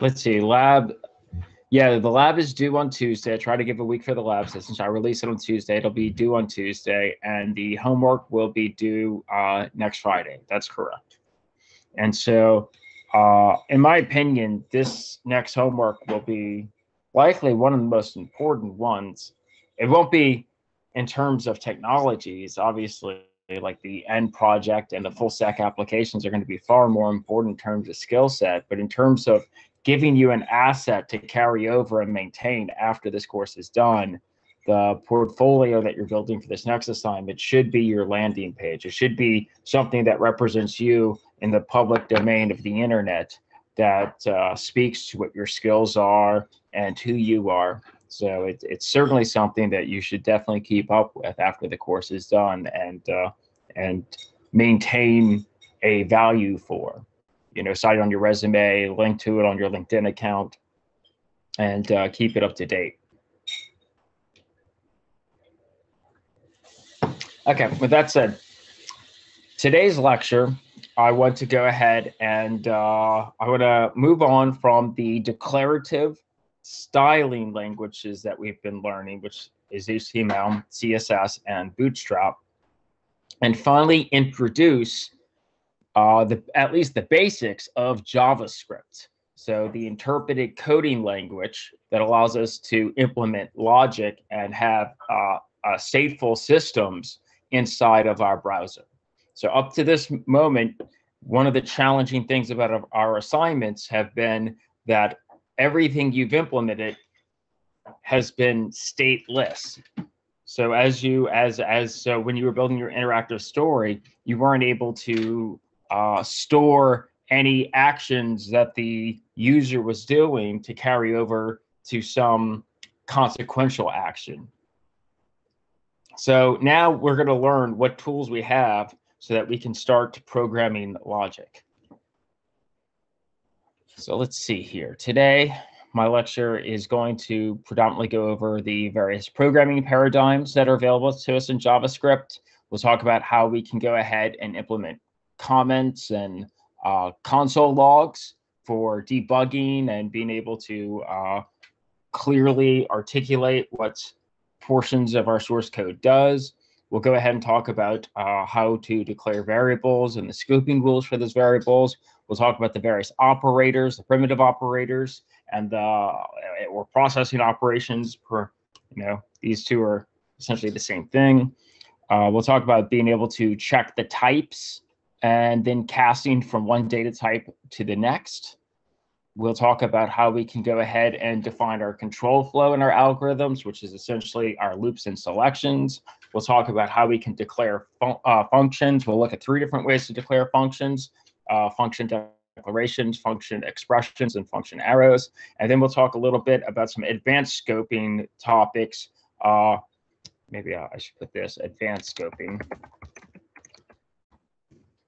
let's see, lab. Yeah, the lab is due on Tuesday. I try to give a week for the lab since I release it on Tuesday. It'll be due on Tuesday, and the homework will be due uh, next Friday. That's correct. And so, uh, in my opinion, this next homework will be likely one of the most important ones. It won't be in terms of technologies, obviously, like the end project and the full stack applications are going to be far more important in terms of skill set. But in terms of giving you an asset to carry over and maintain after this course is done, the portfolio that you're building for this next assignment should be your landing page. It should be something that represents you in the public domain of the internet that uh, speaks to what your skills are and who you are. So it, it's certainly something that you should definitely keep up with after the course is done and uh, and maintain a value for. You know, cite it on your resume, link to it on your LinkedIn account, and uh, keep it up to date. Okay, with that said, today's lecture, I want to go ahead and uh, I want to move on from the declarative styling languages that we've been learning, which is HTML, CSS, and Bootstrap, and finally introduce uh, the at least the basics of JavaScript. So the interpreted coding language that allows us to implement logic and have uh, uh, stateful systems inside of our browser. So up to this moment, one of the challenging things about our assignments have been that everything you've implemented has been stateless. So as you as as so when you were building your interactive story, you weren't able to uh, store any actions that the user was doing to carry over to some consequential action. So now we're going to learn what tools we have so that we can start programming logic. So let's see here. Today, my lecture is going to predominantly go over the various programming paradigms that are available to us in JavaScript. We'll talk about how we can go ahead and implement comments and uh, console logs for debugging and being able to uh, clearly articulate what portions of our source code does. We'll go ahead and talk about uh, how to declare variables and the scoping rules for those variables. We'll talk about the various operators, the primitive operators, and the uh, or processing operations. Per you know, these two are essentially the same thing. Uh, we'll talk about being able to check the types and then casting from one data type to the next. We'll talk about how we can go ahead and define our control flow in our algorithms, which is essentially our loops and selections. We'll talk about how we can declare fun uh, functions. We'll look at three different ways to declare functions, uh, function declarations, function expressions, and function arrows. And then we'll talk a little bit about some advanced scoping topics. Uh, maybe I should put this, advanced scoping,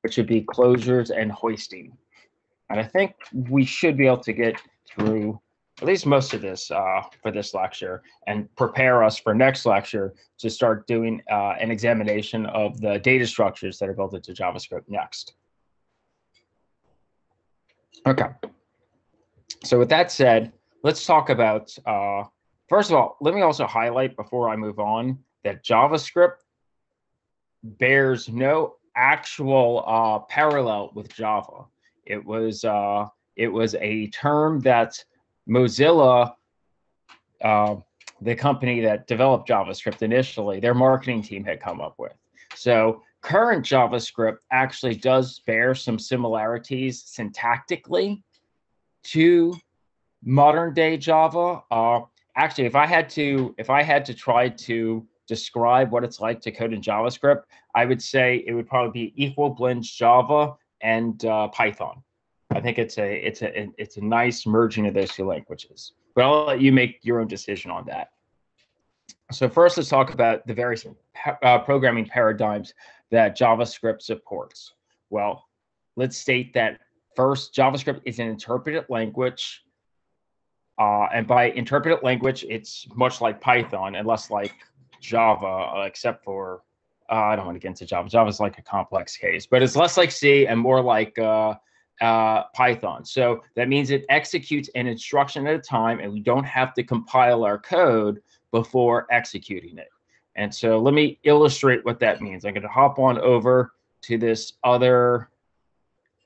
which would be closures and hoisting. And I think we should be able to get through at least most of this uh, for this lecture and prepare us for next lecture to start doing uh, an examination of the data structures that are built into JavaScript next. Okay. So with that said, let's talk about, uh, first of all, let me also highlight before I move on that JavaScript bears no actual uh, parallel with Java. It was uh, it was a term that Mozilla, uh, the company that developed JavaScript initially, their marketing team had come up with. So current JavaScript actually does bear some similarities syntactically to modern day Java. Uh, actually, if I had to, if I had to try to describe what it's like to code in JavaScript, I would say it would probably be equal blends Java and uh, Python. I think it's a it's a it's a nice merging of those two languages. But I'll let you make your own decision on that. So first, let's talk about the various uh, programming paradigms that JavaScript supports. Well, let's state that first, JavaScript is an interpreted language. Uh, and by interpreted language, it's much like Python and less like Java, uh, except for, uh, I don't want to get into Java. Java is like a complex case, but it's less like C and more like uh, uh, Python. So that means it executes an instruction at a time and we don't have to compile our code before executing it. And so let me illustrate what that means. I'm going to hop on over to this other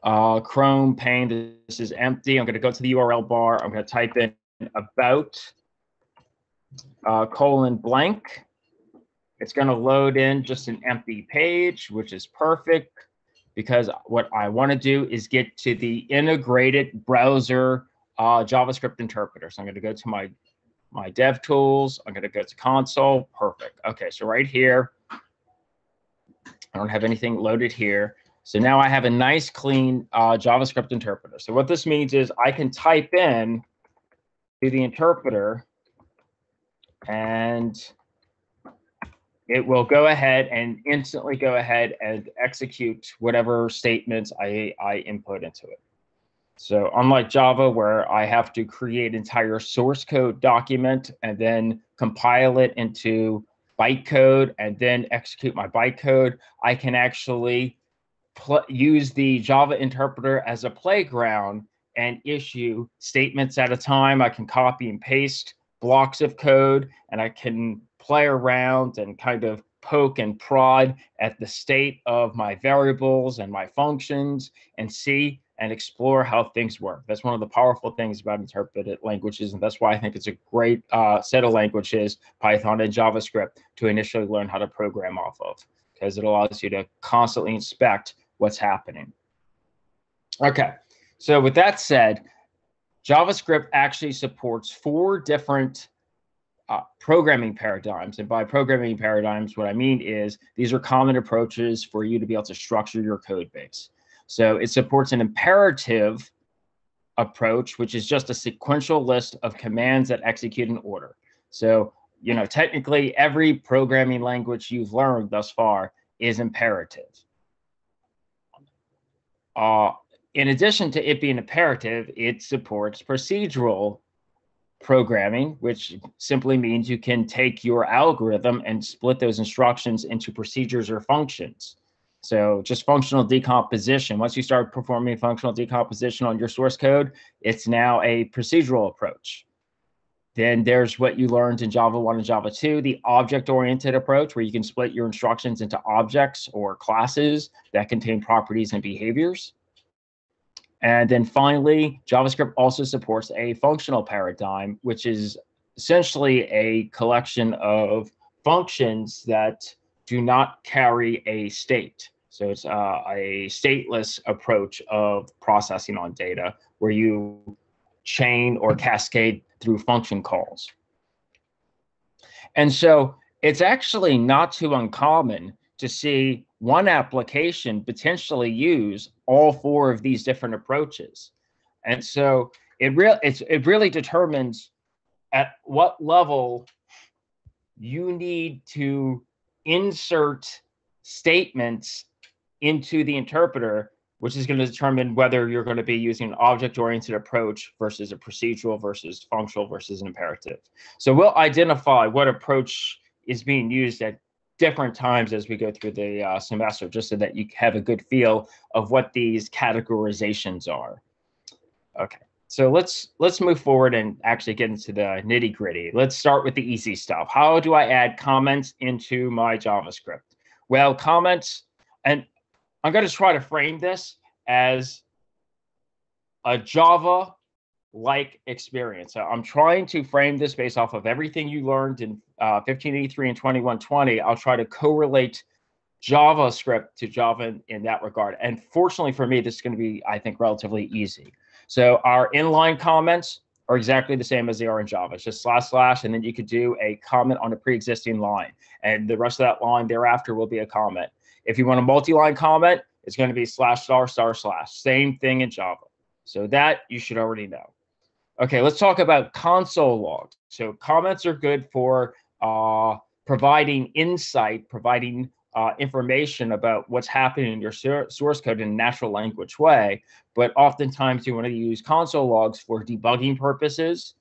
uh, Chrome pane. This is empty. I'm going to go to the URL bar. I'm going to type in about uh, colon blank. It's going to load in just an empty page, which is perfect because what I want to do is get to the integrated browser uh, JavaScript interpreter. So I'm going to go to my my dev tools. I'm going to go to console. Perfect. Okay, so right here, I don't have anything loaded here. So now I have a nice clean uh, JavaScript interpreter. So what this means is I can type in to the interpreter and it will go ahead and instantly go ahead and execute whatever statements I, I input into it. So unlike Java, where I have to create entire source code document and then compile it into bytecode and then execute my bytecode, I can actually use the Java interpreter as a playground and issue statements at a time. I can copy and paste blocks of code and I can play around and kind of poke and prod at the state of my variables and my functions and see and explore how things work. That's one of the powerful things about interpreted languages. And that's why I think it's a great uh, set of languages, Python and JavaScript, to initially learn how to program off of, because it allows you to constantly inspect what's happening. Okay, so with that said, JavaScript actually supports four different uh, programming paradigms. And by programming paradigms, what I mean is these are common approaches for you to be able to structure your code base. So it supports an imperative approach, which is just a sequential list of commands that execute in order. So, you know, technically every programming language you've learned thus far is imperative. Uh, in addition to it being imperative, it supports procedural programming, which simply means you can take your algorithm and split those instructions into procedures or functions. So just functional decomposition. Once you start performing functional decomposition on your source code, it's now a procedural approach. Then there's what you learned in Java 1 and Java 2, the object-oriented approach, where you can split your instructions into objects or classes that contain properties and behaviors. And then finally, JavaScript also supports a functional paradigm, which is essentially a collection of functions that do not carry a state. So it's uh, a stateless approach of processing on data where you chain or cascade through function calls. And so it's actually not too uncommon to see one application potentially use all four of these different approaches. And so it real it's it really determines at what level you need to insert statements into the interpreter, which is going to determine whether you're going to be using an object-oriented approach versus a procedural versus functional versus an imperative. So we'll identify what approach is being used at different times as we go through the uh, semester, just so that you have a good feel of what these categorizations are. Okay, so let's let's move forward and actually get into the nitty gritty. Let's start with the easy stuff. How do I add comments into my JavaScript? Well, comments, and I'm going to try to frame this as a Java like experience. So I'm trying to frame this based off of everything you learned in uh, 1583 and 2120. I'll try to correlate JavaScript to Java in, in that regard. And fortunately for me, this is going to be, I think, relatively easy. So our inline comments are exactly the same as they are in Java. It's just slash slash, and then you could do a comment on a pre-existing line. And the rest of that line thereafter will be a comment. If you want a multi-line comment, it's going to be slash star star slash. Same thing in Java. So that you should already know. Okay, let's talk about console logs. So comments are good for uh, providing insight, providing uh, information about what's happening in your source code in a natural language way. But oftentimes you want to use console logs for debugging purposes.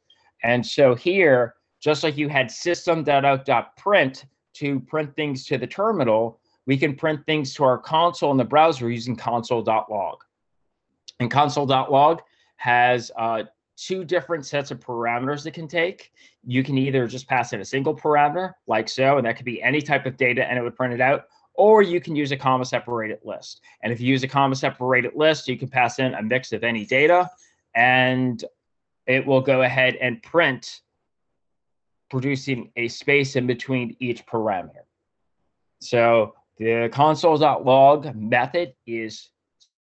And so here, just like you had system.out.print to print things to the terminal, we can print things to our console in the browser using console.log. And console.log has uh, two different sets of parameters it can take. You can either just pass in a single parameter like so, and that could be any type of data and it would print it out, or you can use a comma separated list. And if you use a comma separated list, you can pass in a mix of any data and it will go ahead and print producing a space in between each parameter. So the console.log method is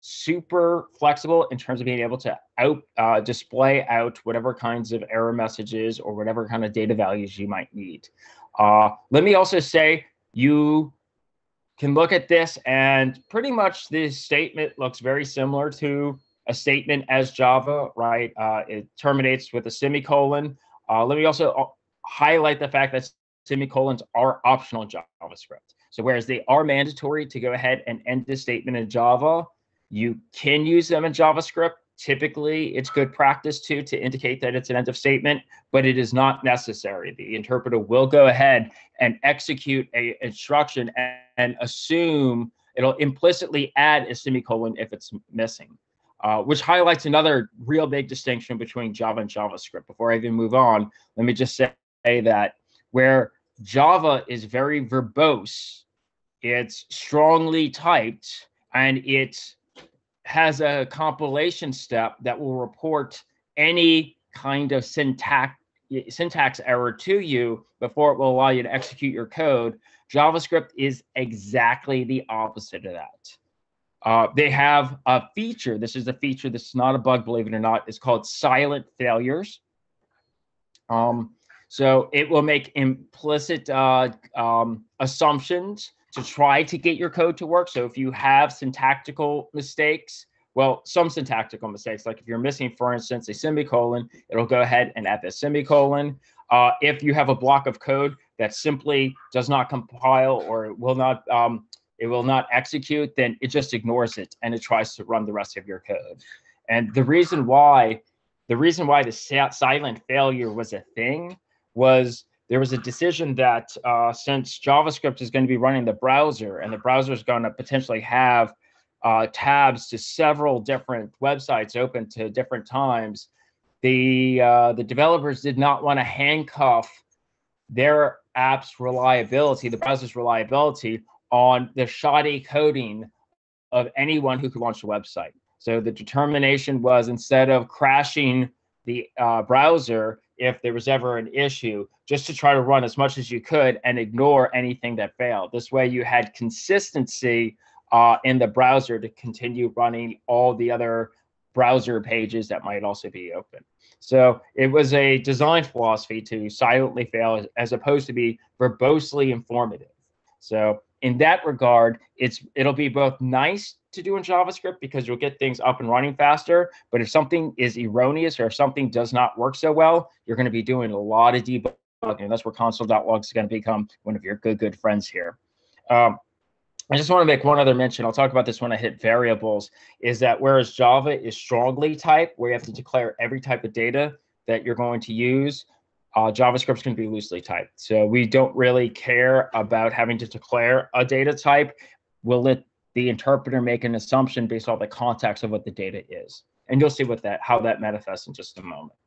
super flexible in terms of being able to out uh, display out whatever kinds of error messages or whatever kind of data values you might need. Uh, let me also say you can look at this and pretty much this statement looks very similar to a statement as Java, right? Uh, it terminates with a semicolon. Uh, let me also uh, highlight the fact that semicolons are optional JavaScript. So whereas they are mandatory to go ahead and end the statement in Java, you can use them in JavaScript. Typically, it's good practice too to indicate that it's an end of statement, but it is not necessary. The interpreter will go ahead and execute a instruction and, and assume it'll implicitly add a semicolon if it's missing, uh, which highlights another real big distinction between Java and JavaScript. Before I even move on, let me just say that where Java is very verbose, it's strongly typed, and it's has a compilation step that will report any kind of syntax syntax error to you before it will allow you to execute your code. JavaScript is exactly the opposite of that. Uh, they have a feature. This is a feature. This is not a bug, believe it or not. It's called silent failures. Um, so it will make implicit uh, um, assumptions to try to get your code to work. So if you have syntactical mistakes, well, some syntactical mistakes, like if you're missing, for instance, a semicolon, it'll go ahead and add the semicolon. Uh, if you have a block of code that simply does not compile or will not um, it will not execute, then it just ignores it and it tries to run the rest of your code. And the reason why the reason why the silent failure was a thing was there was a decision that uh, since JavaScript is going to be running the browser and the browser is going to potentially have uh, tabs to several different websites open to different times, the uh, the developers did not want to handcuff their app's reliability, the browser's reliability, on the shoddy coding of anyone who could launch a website. So the determination was instead of crashing the uh, browser, if there was ever an issue, just to try to run as much as you could and ignore anything that failed. This way, you had consistency uh, in the browser to continue running all the other browser pages that might also be open. So it was a design philosophy to silently fail as opposed to be verbosely informative. So in that regard, it's it'll be both nice to do in JavaScript because you'll get things up and running faster. But if something is erroneous or if something does not work so well, you're going to be doing a lot of debugging. And that's where console.log is going to become one of your good, good friends here. Um, I just want to make one other mention. I'll talk about this when I hit variables. Is that whereas Java is strongly typed, where you have to declare every type of data that you're going to use, uh, JavaScript's going to be loosely typed. So we don't really care about having to declare a data type. We'll let the interpreter make an assumption based on the context of what the data is. And you'll see what that how that manifests in just a moment.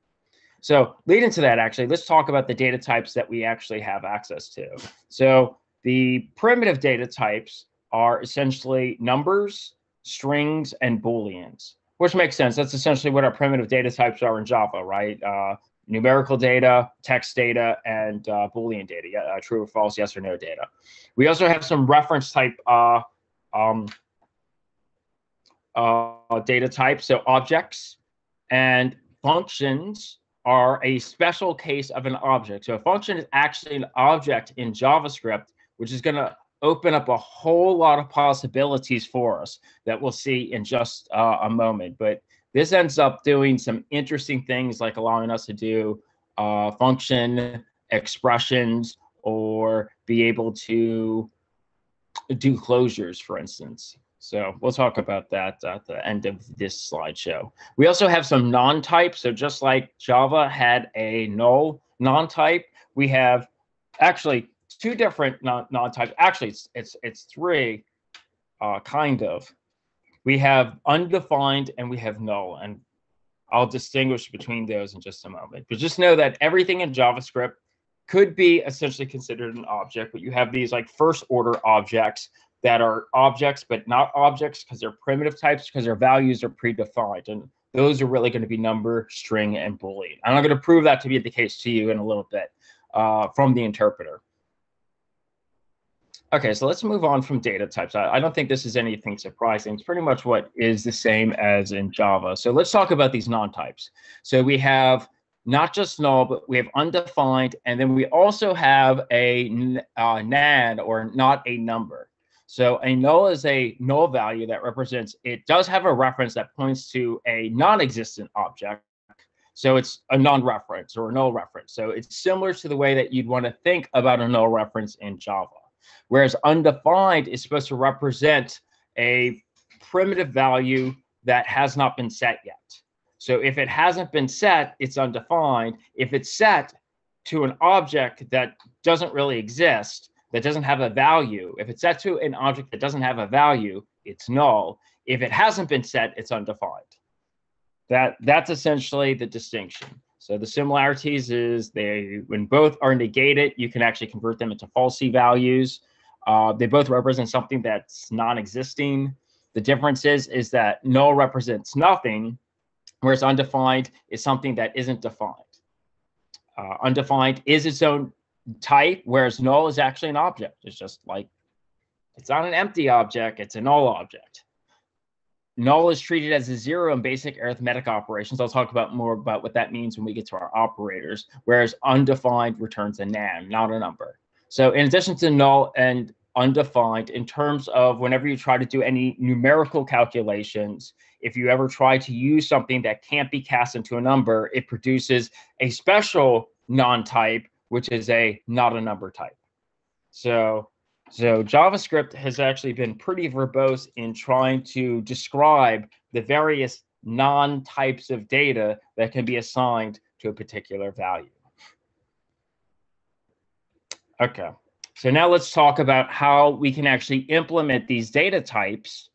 So leading to that, actually, let's talk about the data types that we actually have access to. So the primitive data types are essentially numbers, strings, and booleans, which makes sense. That's essentially what our primitive data types are in Java, right? Uh, numerical data, text data, and uh, Boolean data, uh, true or false, yes or no data. We also have some reference type uh, um, uh, data types, so objects and functions are a special case of an object. So a function is actually an object in JavaScript, which is going to open up a whole lot of possibilities for us that we'll see in just uh, a moment. But this ends up doing some interesting things like allowing us to do uh, function expressions or be able to do closures, for instance. So we'll talk about that at the end of this slideshow. We also have some non-type. So just like Java had a null non-type, we have actually two different non- non-types. Actually, it's it's it's three, uh, kind of. We have undefined and we have null. And I'll distinguish between those in just a moment. But just know that everything in JavaScript could be essentially considered an object, but you have these like first order objects that are objects, but not objects because they're primitive types because their values are predefined. And those are really going to be number, string, and boolean. I'm going to prove that to be the case to you in a little bit uh, from the interpreter. Okay, so let's move on from data types. I, I, don't think this is anything surprising. It's pretty much what is the same as in Java. So let's talk about these non-types. So we have not just null, but we have undefined, and then we also have a uh, NaN or not a number. So a null is a null value that represents, it does have a reference that points to a non-existent object. So it's a non-reference or a null reference. So it's similar to the way that you'd want to think about a null reference in Java. Whereas undefined is supposed to represent a primitive value that has not been set yet. So if it hasn't been set, it's undefined. If it's set to an object that doesn't really exist, that doesn't have a value, if it's set to an object that doesn't have a value, it's null. If it hasn't been set, it's undefined. That that's essentially the distinction. So the similarities is they when both are negated, you can actually convert them into falsy values. Uh, they both represent something that's non-existing. The difference is is that null represents nothing, whereas undefined is something that isn't defined. Uh, undefined is its own type, whereas null is actually an object. It's just like it's not an empty object, it's a null object. Null is treated as a zero in basic arithmetic operations. I'll talk about more about what that means when we get to our operators, whereas undefined returns a nan, not a number. So in addition to null and undefined, in terms of whenever you try to do any numerical calculations, if you ever try to use something that can't be cast into a number, it produces a special non-type, which is a not a number type. So, so JavaScript has actually been pretty verbose in trying to describe the various non-types of data that can be assigned to a particular value. Okay, so now let's talk about how we can actually implement these data types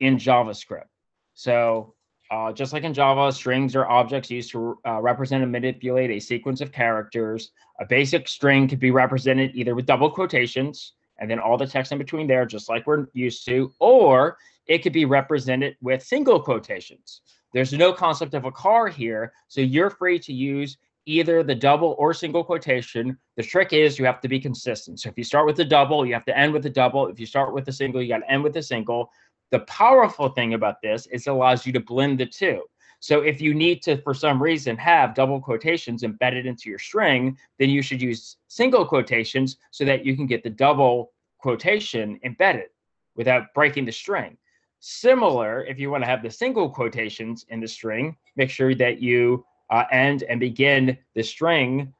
in JavaScript. So uh, just like in Java, strings are objects used to uh, represent and manipulate a sequence of characters. A basic string could be represented either with double quotations and then all the text in between there, just like we're used to, or it could be represented with single quotations. There's no concept of a char here, so you're free to use either the double or single quotation. The trick is you have to be consistent. So if you start with the double, you have to end with the double. If you start with a single, you got to end with a single. The powerful thing about this is it allows you to blend the two. So if you need to, for some reason, have double quotations embedded into your string, then you should use single quotations so that you can get the double quotation embedded without breaking the string. Similar, if you want to have the single quotations in the string, make sure that you uh, end and begin the string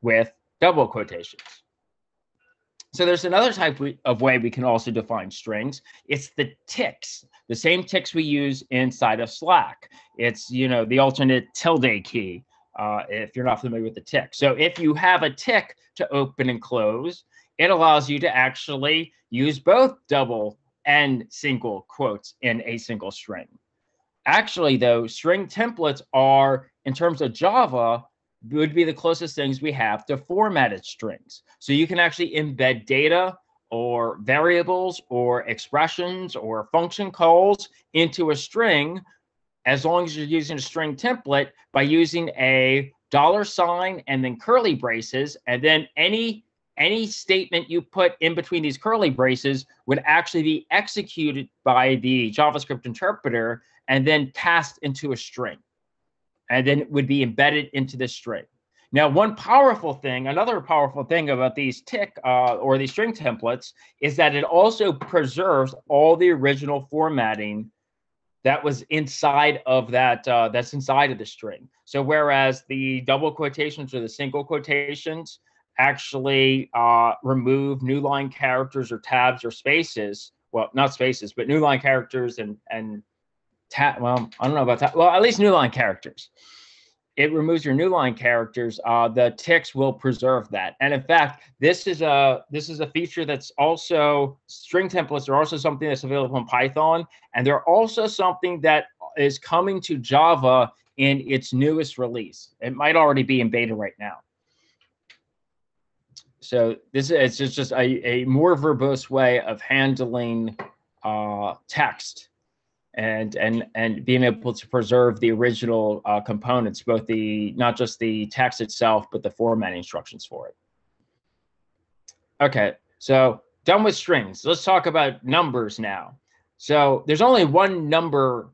with double quotations. So there's another type of way we can also define strings. It's the ticks, the same ticks we use inside of Slack. It's, you know, the alternate tilde key, uh, if you're not familiar with the tick. So if you have a tick to open and close, it allows you to actually use both double and single quotes in a single string. Actually, though, string templates are, in terms of Java, would be the closest things we have to formatted strings. So you can actually embed data or variables or expressions or function calls into a string as long as you're using a string template by using a dollar sign and then curly braces and then any any statement you put in between these curly braces would actually be executed by the JavaScript interpreter and then passed into a string and then it would be embedded into the string. Now, one powerful thing, another powerful thing about these tick uh, or these string templates is that it also preserves all the original formatting that was inside of that, uh, that's inside of the string. So whereas the double quotations or the single quotations actually uh, remove new line characters or tabs or spaces, well, not spaces, but new line characters and, and tab. Well, I don't know about that. Well, at least new line characters. it removes your new line characters, uh, the ticks will preserve that. And in fact, this is a this is a feature that's also string templates are also something that's available in Python, and they're also something that is coming to Java in its newest release. It might already be in beta right now. So this is just, just a, a more verbose way of handling uh, text and and and being able to preserve the original uh, components, both the not just the text itself, but the formatting instructions for it. Okay, so done with strings. Let's talk about numbers now. So there's only one number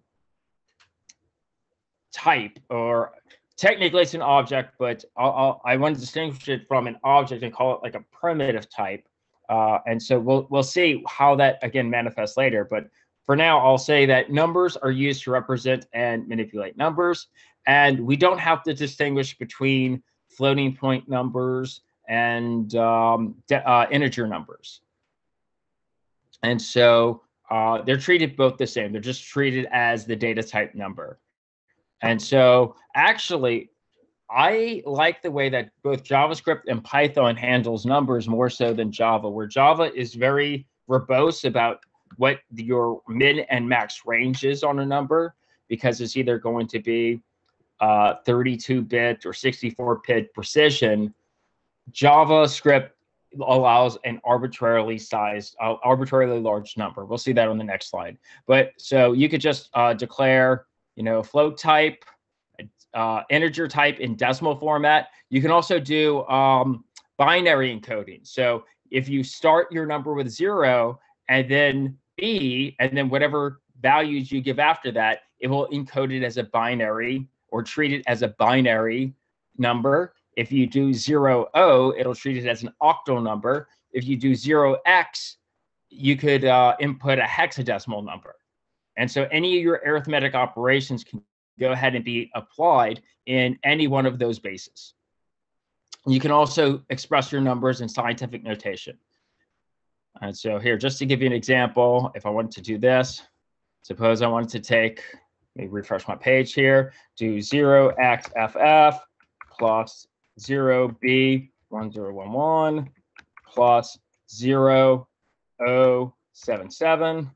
type, or technically it's an object, but I'll, I'll, i want to distinguish it from an object and call it like a primitive type. Uh, and so we'll we'll see how that again manifests later. But for now, I'll say that numbers are used to represent and manipulate numbers, and we don't have to distinguish between floating point numbers and um, uh, integer numbers. And so uh, they're treated both the same. They're just treated as the data type number. And so actually, I like the way that both JavaScript and Python handles numbers more so than Java, where Java is very verbose about what your min and max range is on a number because it's either going to be 32-bit uh, or 64-bit precision. JavaScript allows an arbitrarily sized, uh, arbitrarily large number. We'll see that on the next slide. But so you could just uh, declare, you know, float type, uh, integer type in decimal format. You can also do um, binary encoding. So if you start your number with zero and then B, and then whatever values you give after that, it will encode it as a binary or treat it as a binary number. If you do 0, O, it'll treat it as an octal number. If you do 0x, you could uh, input a hexadecimal number. And so any of your arithmetic operations can go ahead and be applied in any one of those bases. You can also express your numbers in scientific notation. And so here, just to give you an example, if I wanted to do this, suppose I wanted to take, let me refresh my page here, do 0xff plus 0b1011 plus 0077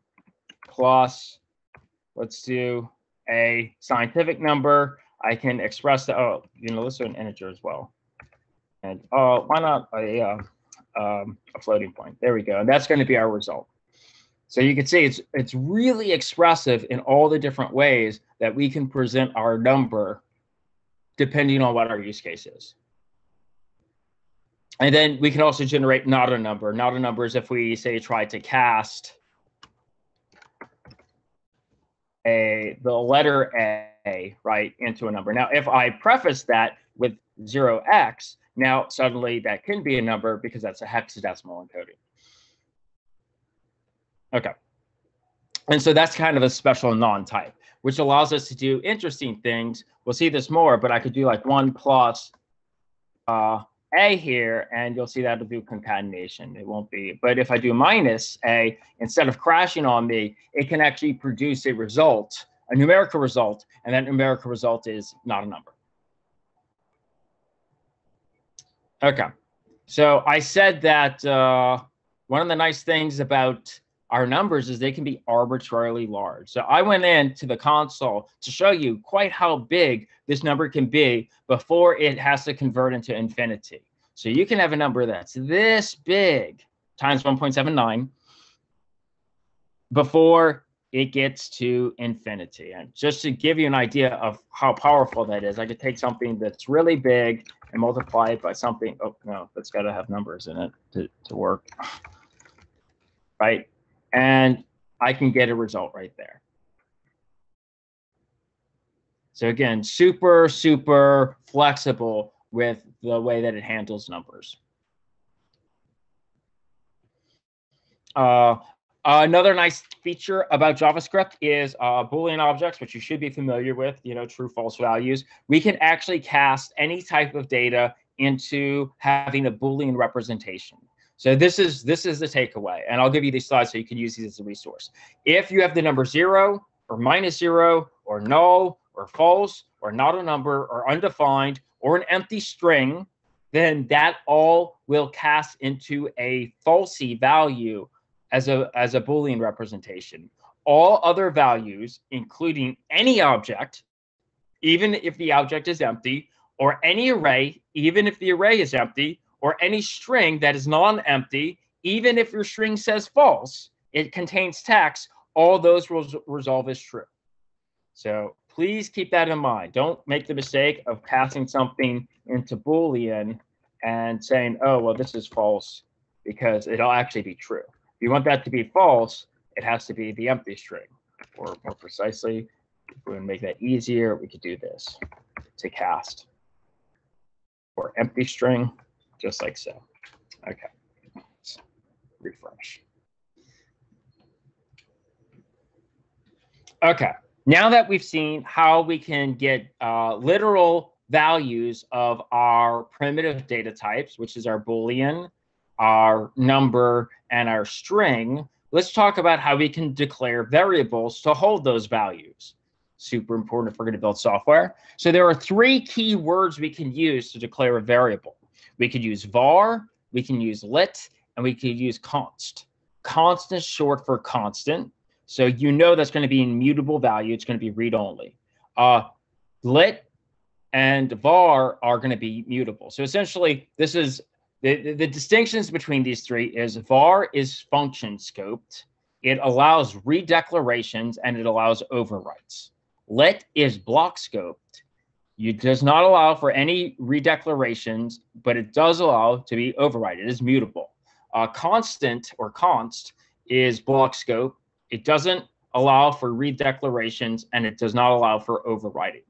plus, let's do a scientific number. I can express the, oh, you know, let's do an integer as well. And uh, why not a, uh, um, a floating point. There we go. And that's going to be our result. So you can see it's it's really expressive in all the different ways that we can present our number depending on what our use case is. And then we can also generate not a number. Not a number is if we say try to cast a the letter A right into a number. Now, if I preface that with 0x, now, suddenly that can be a number because that's a hexadecimal encoding. Okay. And so that's kind of a special non-type, which allows us to do interesting things. We'll see this more, but I could do like one plus uh, a here, and you'll see that'll do concatenation. It won't be, but if I do minus a, instead of crashing on me, it can actually produce a result, a numerical result, and that numerical result is not a number. Okay. So I said that uh, one of the nice things about our numbers is they can be arbitrarily large. So I went into the console to show you quite how big this number can be before it has to convert into infinity. So you can have a number that's this big times 1.79 before it gets to infinity. And just to give you an idea of how powerful that is, I could take something that's really big and multiply it by something. Oh, no, that's got to have numbers in it to, to work. Right? And I can get a result right there. So again, super, super flexible with the way that it handles numbers. Uh, uh, another nice feature about JavaScript is uh, Boolean objects, which you should be familiar with, you know, true, false values. We can actually cast any type of data into having a Boolean representation. So this is this is the takeaway, and I'll give you these slides so you can use these as a resource. If you have the number zero or minus zero or null or false or not a number or undefined or an empty string, then that all will cast into a falsy value as a, as a Boolean representation. All other values, including any object, even if the object is empty, or any array, even if the array is empty, or any string that is non-empty, even if your string says false, it contains text, all those will resolve as true. So please keep that in mind. Don't make the mistake of passing something into Boolean and saying, oh, well, this is false because it'll actually be true. If you want that to be false, it has to be the empty string. Or more precisely, if we want to make that easier, we could do this to cast or empty string, just like so. Okay, Let's refresh. Okay, now that we've seen how we can get uh, literal values of our primitive data types, which is our Boolean, our number, and our string, let's talk about how we can declare variables to hold those values. Super important if we're going to build software. So there are three key words we can use to declare a variable. We could use var, we can use let, and we could use const. Const is short for constant. So you know that's going to be immutable value. It's going to be read-only. Uh, let and var are going to be mutable. So essentially, this is the, the, the, distinctions between these three is var is function scoped. It allows redeclarations and it allows overwrites. let is block scoped. It does not allow for any redeclarations, but it does allow to be overwrite. It is mutable. Uh, constant or const is block scope. It doesn't allow for redeclarations and it does not allow for overwriting.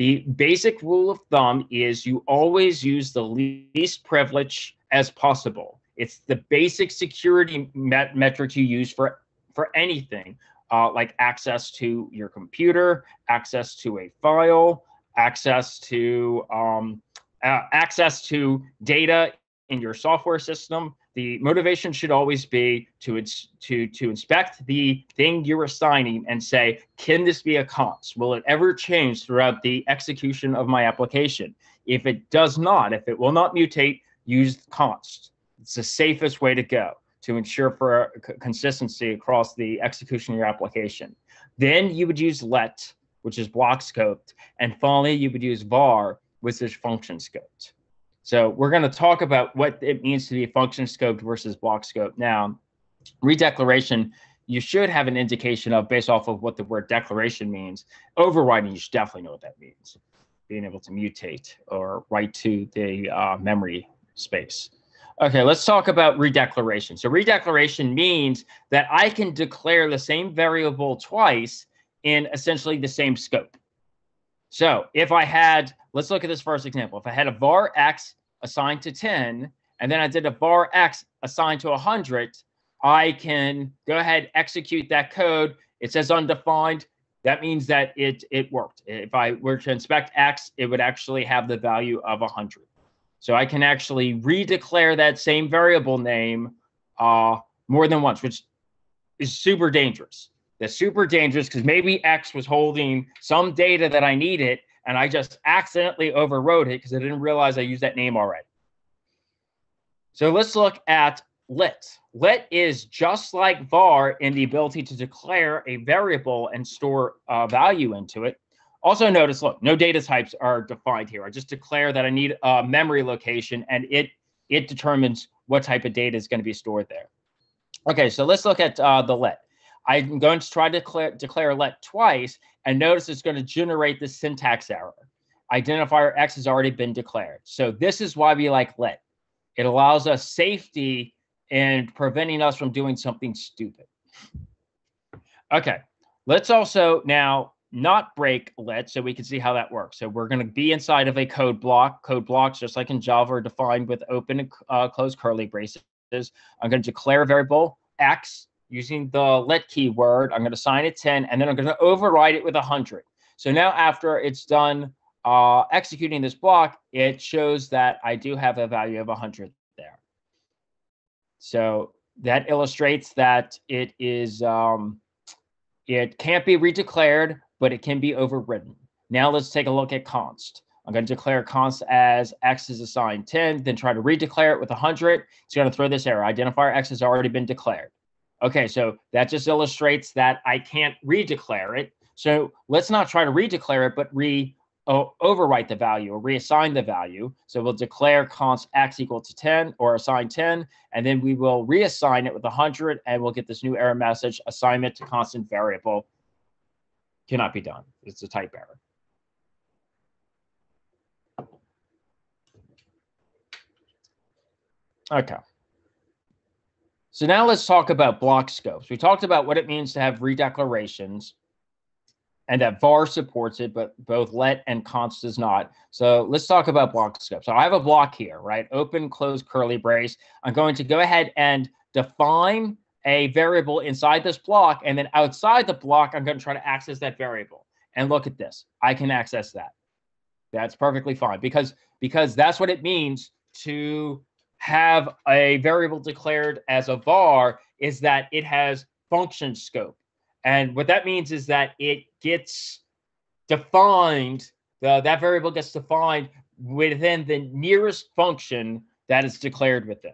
The basic rule of thumb is you always use the least privilege as possible. It's the basic security met metric you use for, for anything, uh, like access to your computer, access to a file, access to um, uh, access to data in your software system, the motivation should always be to to to inspect the thing you're assigning and say, can this be a const? Will it ever change throughout the execution of my application? If it does not, if it will not mutate, use const. It's the safest way to go to ensure for consistency across the execution of your application. Then you would use let, which is block scoped, and finally you would use var, which is function scoped. So we're going to talk about what it means to be function scoped versus block scoped. Now, redeclaration, you should have an indication of based off of what the word declaration means. Overriding, you should definitely know what that means. Being able to mutate or write to the uh, memory space. Okay, let's talk about redeclaration. So redeclaration means that I can declare the same variable twice in essentially the same scope. So if I had, let's look at this first example. If I had a var x assigned to 10, and then I did a var x assigned to 100, I can go ahead, execute that code. It says undefined. That means that it, it worked. If I were to inspect x, it would actually have the value of 100. So I can actually redeclare that same variable name uh, more than once, which is super dangerous. That's super dangerous because maybe X was holding some data that I needed and I just accidentally overwrote it because I didn't realize I used that name already. So let's look at let. Let is just like var in the ability to declare a variable and store uh, value into it. Also notice, look, no data types are defined here. I just declare that I need a memory location and it, it determines what type of data is going to be stored there. Okay, so let's look at uh, the let. I'm going to try to declare, declare let twice, and notice it's going to generate this syntax error. Identifier X has already been declared. So this is why we like let. It allows us safety and preventing us from doing something stupid. Okay, let's also now not break let so we can see how that works. So we're going to be inside of a code block. Code blocks, just like in Java, are defined with open and uh, closed curly braces. I'm going to declare a variable x using the let keyword. I'm going to assign it 10, and then I'm going to override it with 100. So now after it's done uh, executing this block, it shows that I do have a value of 100 there. So that illustrates that it is um, it can't be redeclared, but it can be overridden. Now let's take a look at const. I'm going to declare const as x is assigned 10, then try to redeclare it with 100. It's going to throw this error. Identifier x has already been declared. Okay, so that just illustrates that I can't redeclare it. So let's not try to redeclare it, but re overwrite the value or reassign the value. So we'll declare const x equal to 10 or assign 10, and then we will reassign it with 100, and we'll get this new error message, assignment to constant variable cannot be done. It's a type error. Okay. So now let's talk about block scopes. We talked about what it means to have redeclarations and that var supports it, but both let and const does not. So let's talk about block scopes. So I have a block here, right? Open, close curly brace. I'm going to go ahead and define a variable inside this block. And then outside the block, I'm going to try to access that variable. And look at this. I can access that. That's perfectly fine because because that's what it means to have a variable declared as a var is that it has function scope. And what that means is that it gets defined, that variable gets defined within the nearest function that is declared within.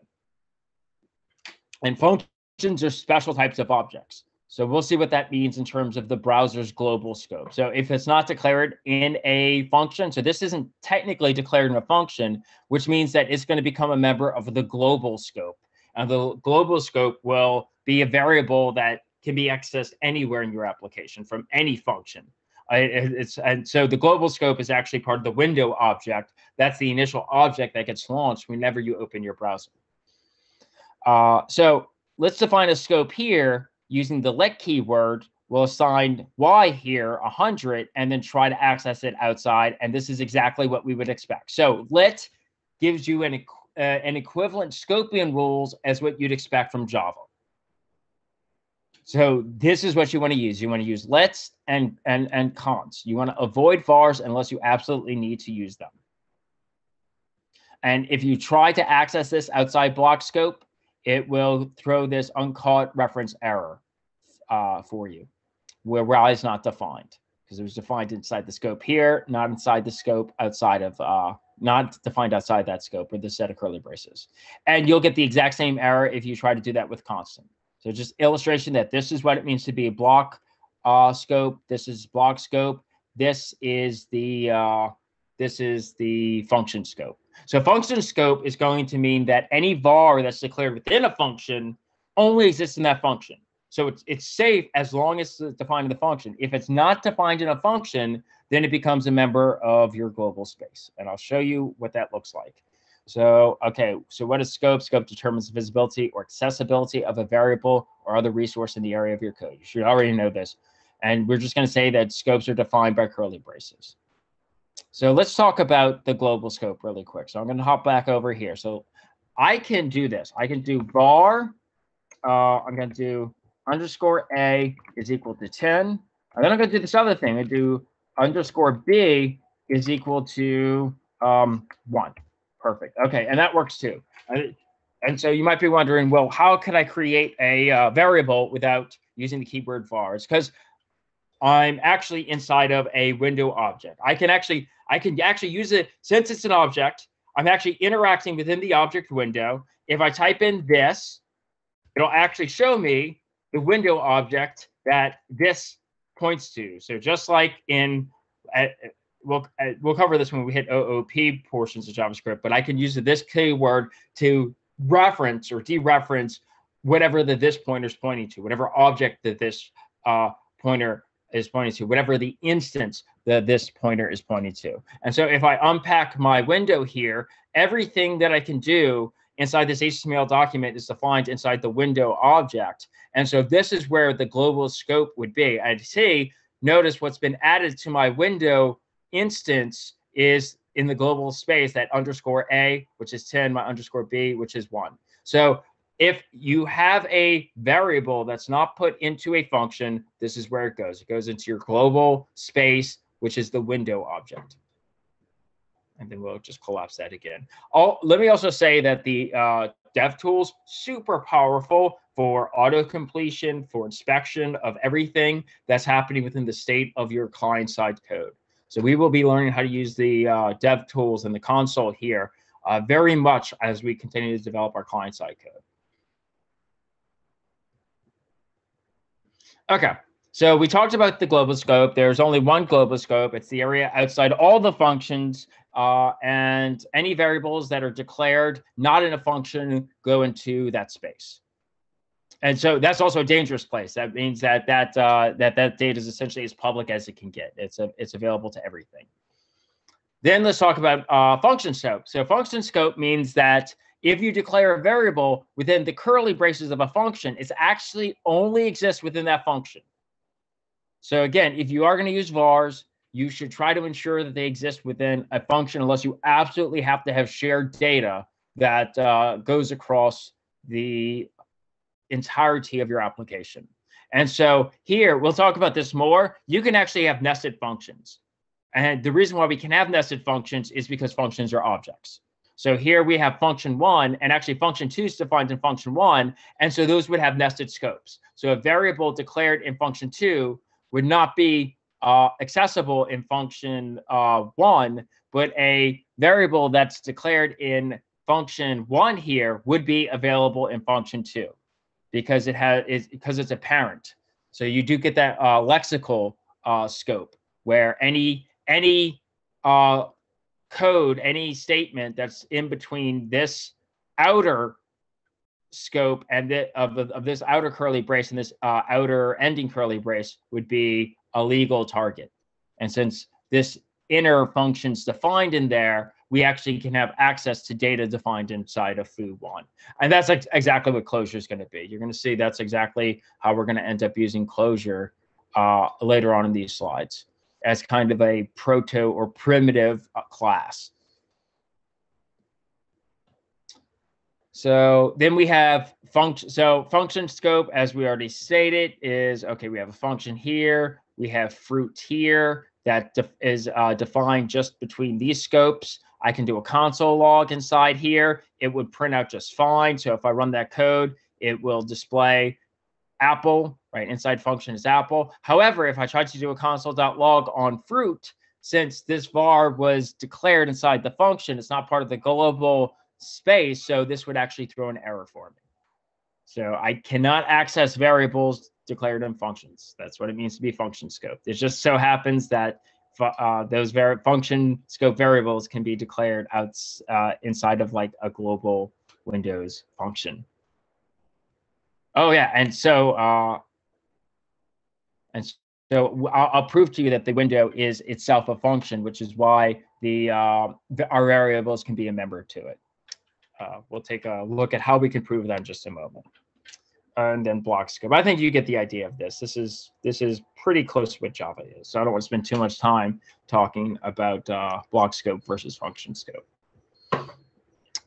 And functions are special types of objects. So we'll see what that means in terms of the browser's global scope. So if it's not declared in a function, so this isn't technically declared in a function, which means that it's going to become a member of the global scope. And the global scope will be a variable that can be accessed anywhere in your application from any function. it's and so the global scope is actually part of the window object. That's the initial object that gets launched whenever you open your browser. Uh, so let's define a scope here using the let keyword, we'll assign y here 100 and then try to access it outside. And this is exactly what we would expect. So let gives you an, uh, an equivalent scoping rules as what you'd expect from Java. So this is what you want to use. You want to use lets and and and const. You want to avoid vars unless you absolutely need to use them. And if you try to access this outside block scope, it will throw this uncaught reference error uh, for you, where y is not defined because it was defined inside the scope here, not inside the scope outside of, uh, not defined outside that scope with the set of curly braces. And you'll get the exact same error if you try to do that with constant. So just illustration that this is what it means to be a block uh, scope. This is block scope. This is the uh, this is the function scope. So function scope is going to mean that any var that's declared within a function only exists in that function. So it's, it's safe as long as it's defined in the function. If it's not defined in a function, then it becomes a member of your global space. And I'll show you what that looks like. So, okay, so what is scope? Scope determines the visibility or accessibility of a variable or other resource in the area of your code. You should already know this. And we're just going to say that scopes are defined by curly braces. So let's talk about the global scope really quick. So I'm going to hop back over here. So I can do this. I can do var. Uh, I'm going to do underscore a is equal to 10. And then I'm going to do this other thing. I do underscore b is equal to um, 1. Perfect. Okay, and that works too. And so you might be wondering, well, how can I create a uh, variable without using the keyword vars? Because I'm actually inside of a window object. I can actually I can actually use it since it's an object. I'm actually interacting within the object window. If I type in this, it'll actually show me the window object that this points to. So just like in, uh, we'll, uh, we'll cover this when we hit OOP portions of JavaScript, but I can use this keyword to reference or dereference whatever the this pointer is pointing to, whatever object that this uh, pointer is pointing to, whatever the instance that this pointer is pointing to. And so if I unpack my window here, everything that I can do inside this HTML document is defined inside the window object. And so this is where the global scope would be. I'd say, notice what's been added to my window instance is in the global space that underscore A, which is 10, my underscore B, which is one. So if you have a variable that's not put into a function, this is where it goes. It goes into your global space, which is the window object and then we'll just collapse that again. Oh, let me also say that the uh, DevTools super powerful for auto completion, for inspection of everything that's happening within the state of your client side code. So we will be learning how to use the uh, dev tools and the console here uh, very much as we continue to develop our client-side code. Okay, so we talked about the global scope. There's only one global scope. It's the area outside all the functions uh, and any variables that are declared not in a function go into that space. And so that's also a dangerous place. That means that that uh, that that data is essentially as public as it can get. It's a, it's available to everything. Then let's talk about uh, function scope. So function scope means that if you declare a variable within the curly braces of a function, it actually only exists within that function. So again, if you are going to use vars, you should try to ensure that they exist within a function unless you absolutely have to have shared data that uh, goes across the entirety of your application. And so here, we'll talk about this more. You can actually have nested functions. And the reason why we can have nested functions is because functions are objects. So here we have function one, and actually function two is defined in function one. And so those would have nested scopes. So a variable declared in function two would not be uh, accessible in function uh, one, but a variable that's declared in function one here would be available in function two because it has is because it's a parent. So you do get that uh, lexical uh, scope where any any uh, code, any statement that's in between this outer scope and the, of, of this outer curly brace and this uh, outer ending curly brace would be a legal target. And since this inner function's defined in there, we actually can have access to data defined inside of foo1. And that's ex exactly what closure is going to be. You're going to see that's exactly how we're going to end up using closure uh, later on in these slides as kind of a proto or primitive uh, class. So then we have function. So function scope, as we already stated, is okay. We have a function here. We have fruit here that is uh, defined just between these scopes. I can do a console log inside here. It would print out just fine. So if I run that code, it will display Apple, right? Inside function is Apple. However, if I tried to do a console.log on fruit, since this var was declared inside the function, it's not part of the global space. So this would actually throw an error for me. So I cannot access variables declared in functions. That's what it means to be function scope. It just so happens that uh, those function scope variables can be declared out uh, inside of like a global Windows function. Oh yeah, and so uh, and so I'll, I'll, prove to you that the window is itself a function, which is why the, uh, the var variables can be a member to it. Uh, we'll take a look at how we can prove that in just a moment. And then block scope. I think you get the idea of this. This is this is pretty close to what Java is. So I don't want to spend too much time talking about uh, block scope versus function scope.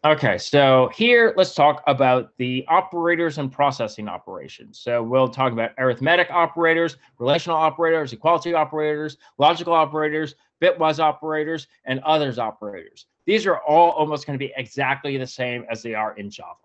Okay, so here let's talk about the operators and processing operations. So we'll talk about arithmetic operators, relational operators, equality operators, logical operators, bitwise operators, and others operators. These are all almost going to be exactly the same as they are in Java.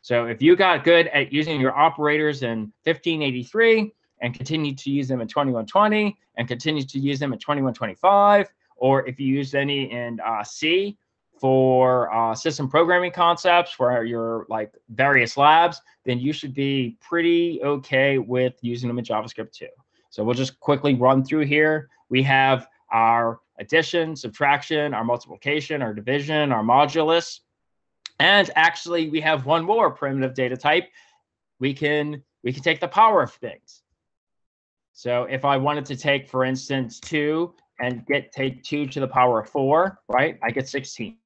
So if you got good at using your operators in 1583 and continue to use them in 2120 and continue to use them in 2125, or if you used any in uh, C, for uh, system programming concepts for your like various labs, then you should be pretty okay with using them in JavaScript too. So we'll just quickly run through here. We have our addition, subtraction, our multiplication, our division, our modulus. And actually, we have one more primitive data type. We can we can take the power of things. So if I wanted to take, for instance, 2 and get take 2 to the power of 4, right, I get 16.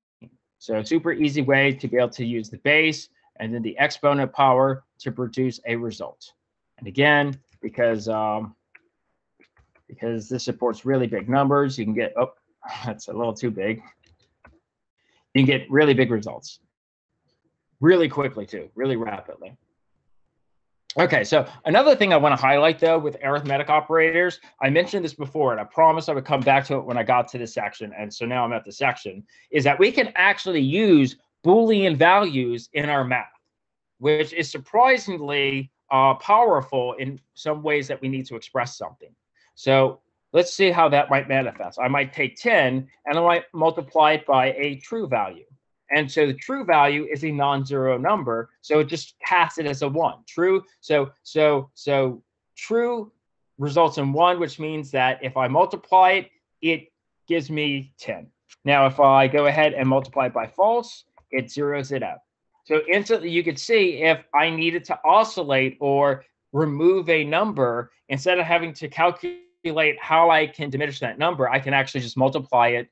So a super easy way to be able to use the base and then the exponent power to produce a result. And again, because um, because this supports really big numbers, you can get, oh, that's a little too big. You can get really big results really quickly too, really rapidly. Okay, so another thing I want to highlight though with arithmetic operators, I mentioned this before and I promised I would come back to it when I got to this section. And so now I'm at the section, is that we can actually use Boolean values in our math, which is surprisingly uh, powerful in some ways that we need to express something. So let's see how that might manifest. I might take 10 and I might multiply it by a true value. And so the true value is a non-zero number. So it just casts it as a one. True. So so so true results in one, which means that if I multiply it, it gives me 10. Now, if I go ahead and multiply it by false, it zeroes it out. So instantly you could see if I needed to oscillate or remove a number, instead of having to calculate how I can diminish that number, I can actually just multiply it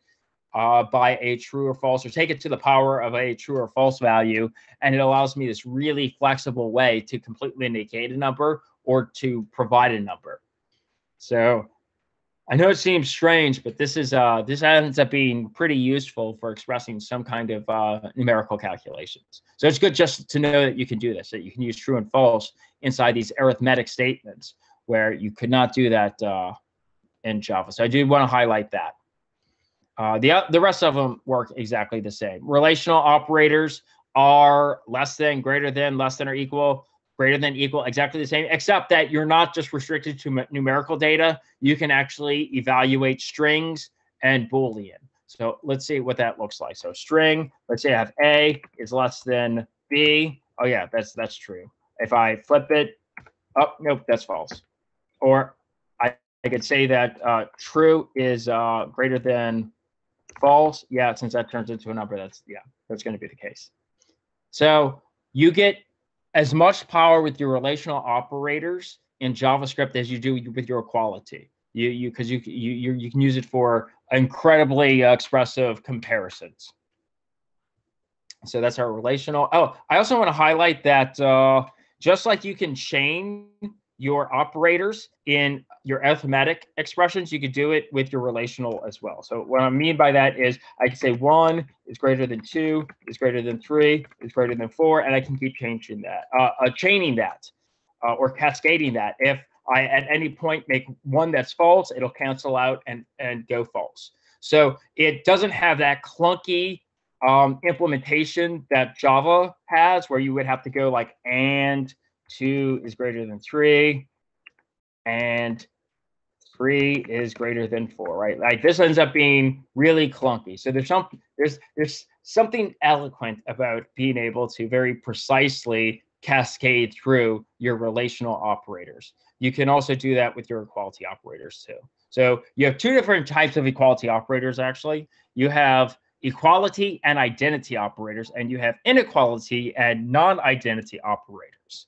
uh, by a true or false or take it to the power of a true or false value. And it allows me this really flexible way to completely negate a number or to provide a number. So I know it seems strange, but this is uh, this ends up being pretty useful for expressing some kind of uh, numerical calculations. So it's good just to know that you can do this, that you can use true and false inside these arithmetic statements where you could not do that uh, in Java. So I do want to highlight that. Uh, the, the rest of them work exactly the same. Relational operators are less than, greater than, less than or equal greater than equal exactly the same except that you're not just restricted to numerical data. You can actually evaluate strings and boolean. So let's see what that looks like. So string let's say i have a is less than b. Oh yeah that's that's true. If i flip it oh nope that's false. Or i, I could say that uh, true is uh, greater than false yeah since that turns into a number that's yeah that's going to be the case so you get as much power with your relational operators in JavaScript as you do with your equality. You you because you you you can use it for incredibly expressive comparisons. So that's our relational. Oh, I also want to highlight that uh, just like you can chain your operators in your arithmetic expressions, you could do it with your relational as well. So what I mean by that is I can say one is greater than two, is greater than three, is greater than four, and I can keep changing that, uh, uh, chaining that, uh, or cascading that. If I at any point make one that's false, it'll cancel out and and go false. So it doesn't have that clunky um, implementation that Java has, where you would have to go like and two is greater than three, and three is greater than four, right? Like this ends up being really clunky. So there's some there's there's something eloquent about being able to very precisely cascade through your relational operators. You can also do that with your equality operators too. So you have two different types of equality operators actually. You have equality and identity operators, and you have inequality and non-identity operators.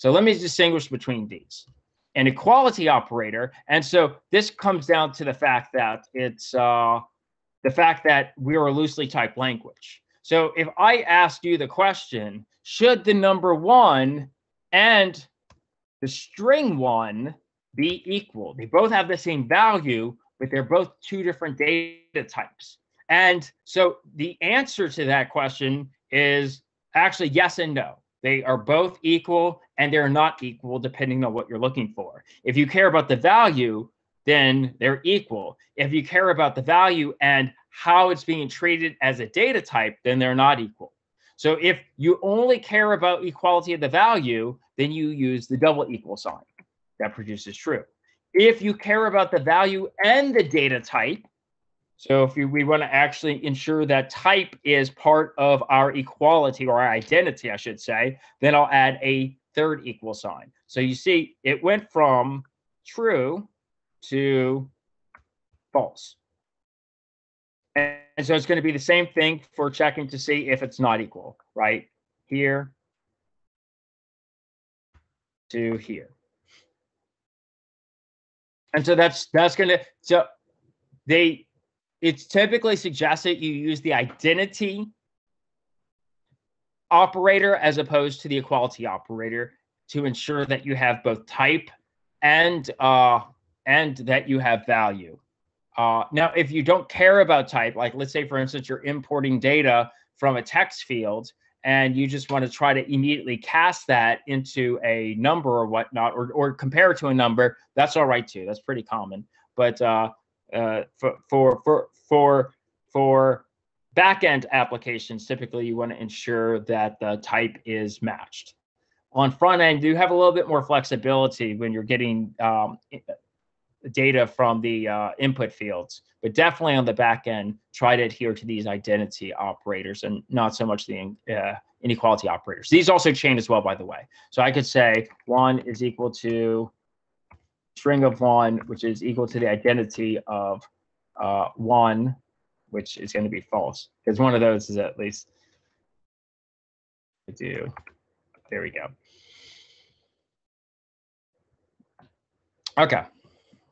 So let me distinguish between these. An equality operator, and so this comes down to the fact that it's uh, the fact that we're a loosely typed language. So if I ask you the question, should the number one and the string one be equal? They both have the same value, but they're both two different data types. And so the answer to that question is actually yes and no. They are both equal and they're not equal depending on what you're looking for. If you care about the value, then they're equal. If you care about the value and how it's being treated as a data type, then they're not equal. So if you only care about equality of the value, then you use the double equal sign. That produces true. If you care about the value and the data type, so if we want to actually ensure that type is part of our equality or our identity, I should say, then I'll add a third equal sign. So you see, it went from true to false. And so it's going to be the same thing for checking to see if it's not equal, right? Here to here. And so that's that's going to so they it's typically suggested you use the identity operator as opposed to the equality operator to ensure that you have both type and uh, and that you have value. Uh, now, if you don't care about type, like let's say, for instance, you're importing data from a text field and you just want to try to immediately cast that into a number or whatnot, or, or compare it to a number, that's all right too. That's pretty common. But uh, uh, for for for for for backend applications, typically you want to ensure that the type is matched. On front end, you have a little bit more flexibility when you're getting um, data from the uh, input fields, but definitely on the back end, try to adhere to these identity operators and not so much the uh, inequality operators. These also chain as well, by the way. So I could say one is equal to string of one, which is equal to the identity of uh, one, which is going to be false because one of those is at least do. There we go. Okay,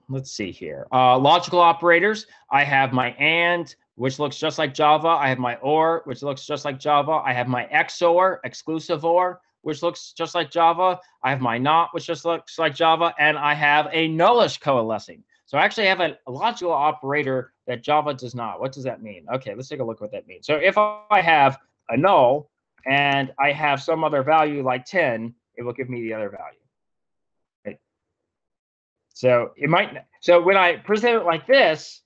let's see here. Uh, logical operators. I have my AND, which looks just like Java. I have my OR, which looks just like Java. I have my XOR, exclusive OR, which looks just like Java. I have my NOT, which just looks like Java. And I have a nullish coalescing. So I actually have a, logical operator that Java does not. What does that mean? Okay, let's take a look what that means. So if I have a null and I have some other value like 10, it will give me the other value. Right? So it might, so when I present it like this,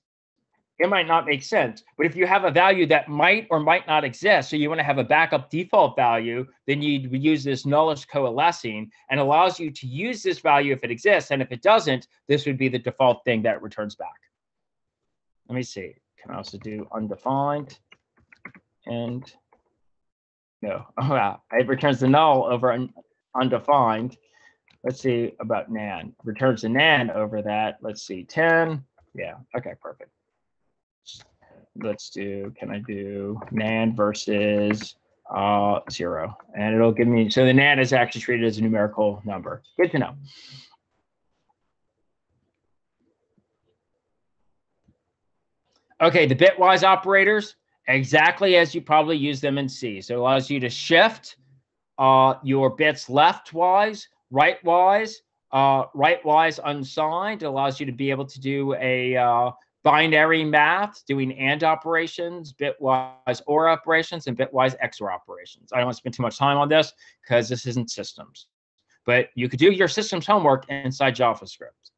it might not make sense. But if you have a value that might or might not exist, so you want to have a backup default value, then you'd use this nullish coalescing and allows you to use this value if it exists. And if it doesn't, this would be the default thing that returns back. Let me see. Can I also do undefined and no, oh, wow. It returns the null over un undefined. Let's see about NaN. Returns the NaN over that. Let's see, 10. Yeah, okay, perfect let's do, can I do NaN versus uh, zero? And it'll give me, so the NaN is actually treated as a numerical number. Good to know. Okay, the bitwise operators, exactly as you probably use them in C. So it allows you to shift uh, your bits leftwise, rightwise, uh, rightwise unsigned. It allows you to be able to do a uh, binary math, doing AND operations, bitwise OR operations, and bitwise XOR operations. I don't want to spend too much time on this because this isn't systems. But you could do your systems homework inside JavaScript.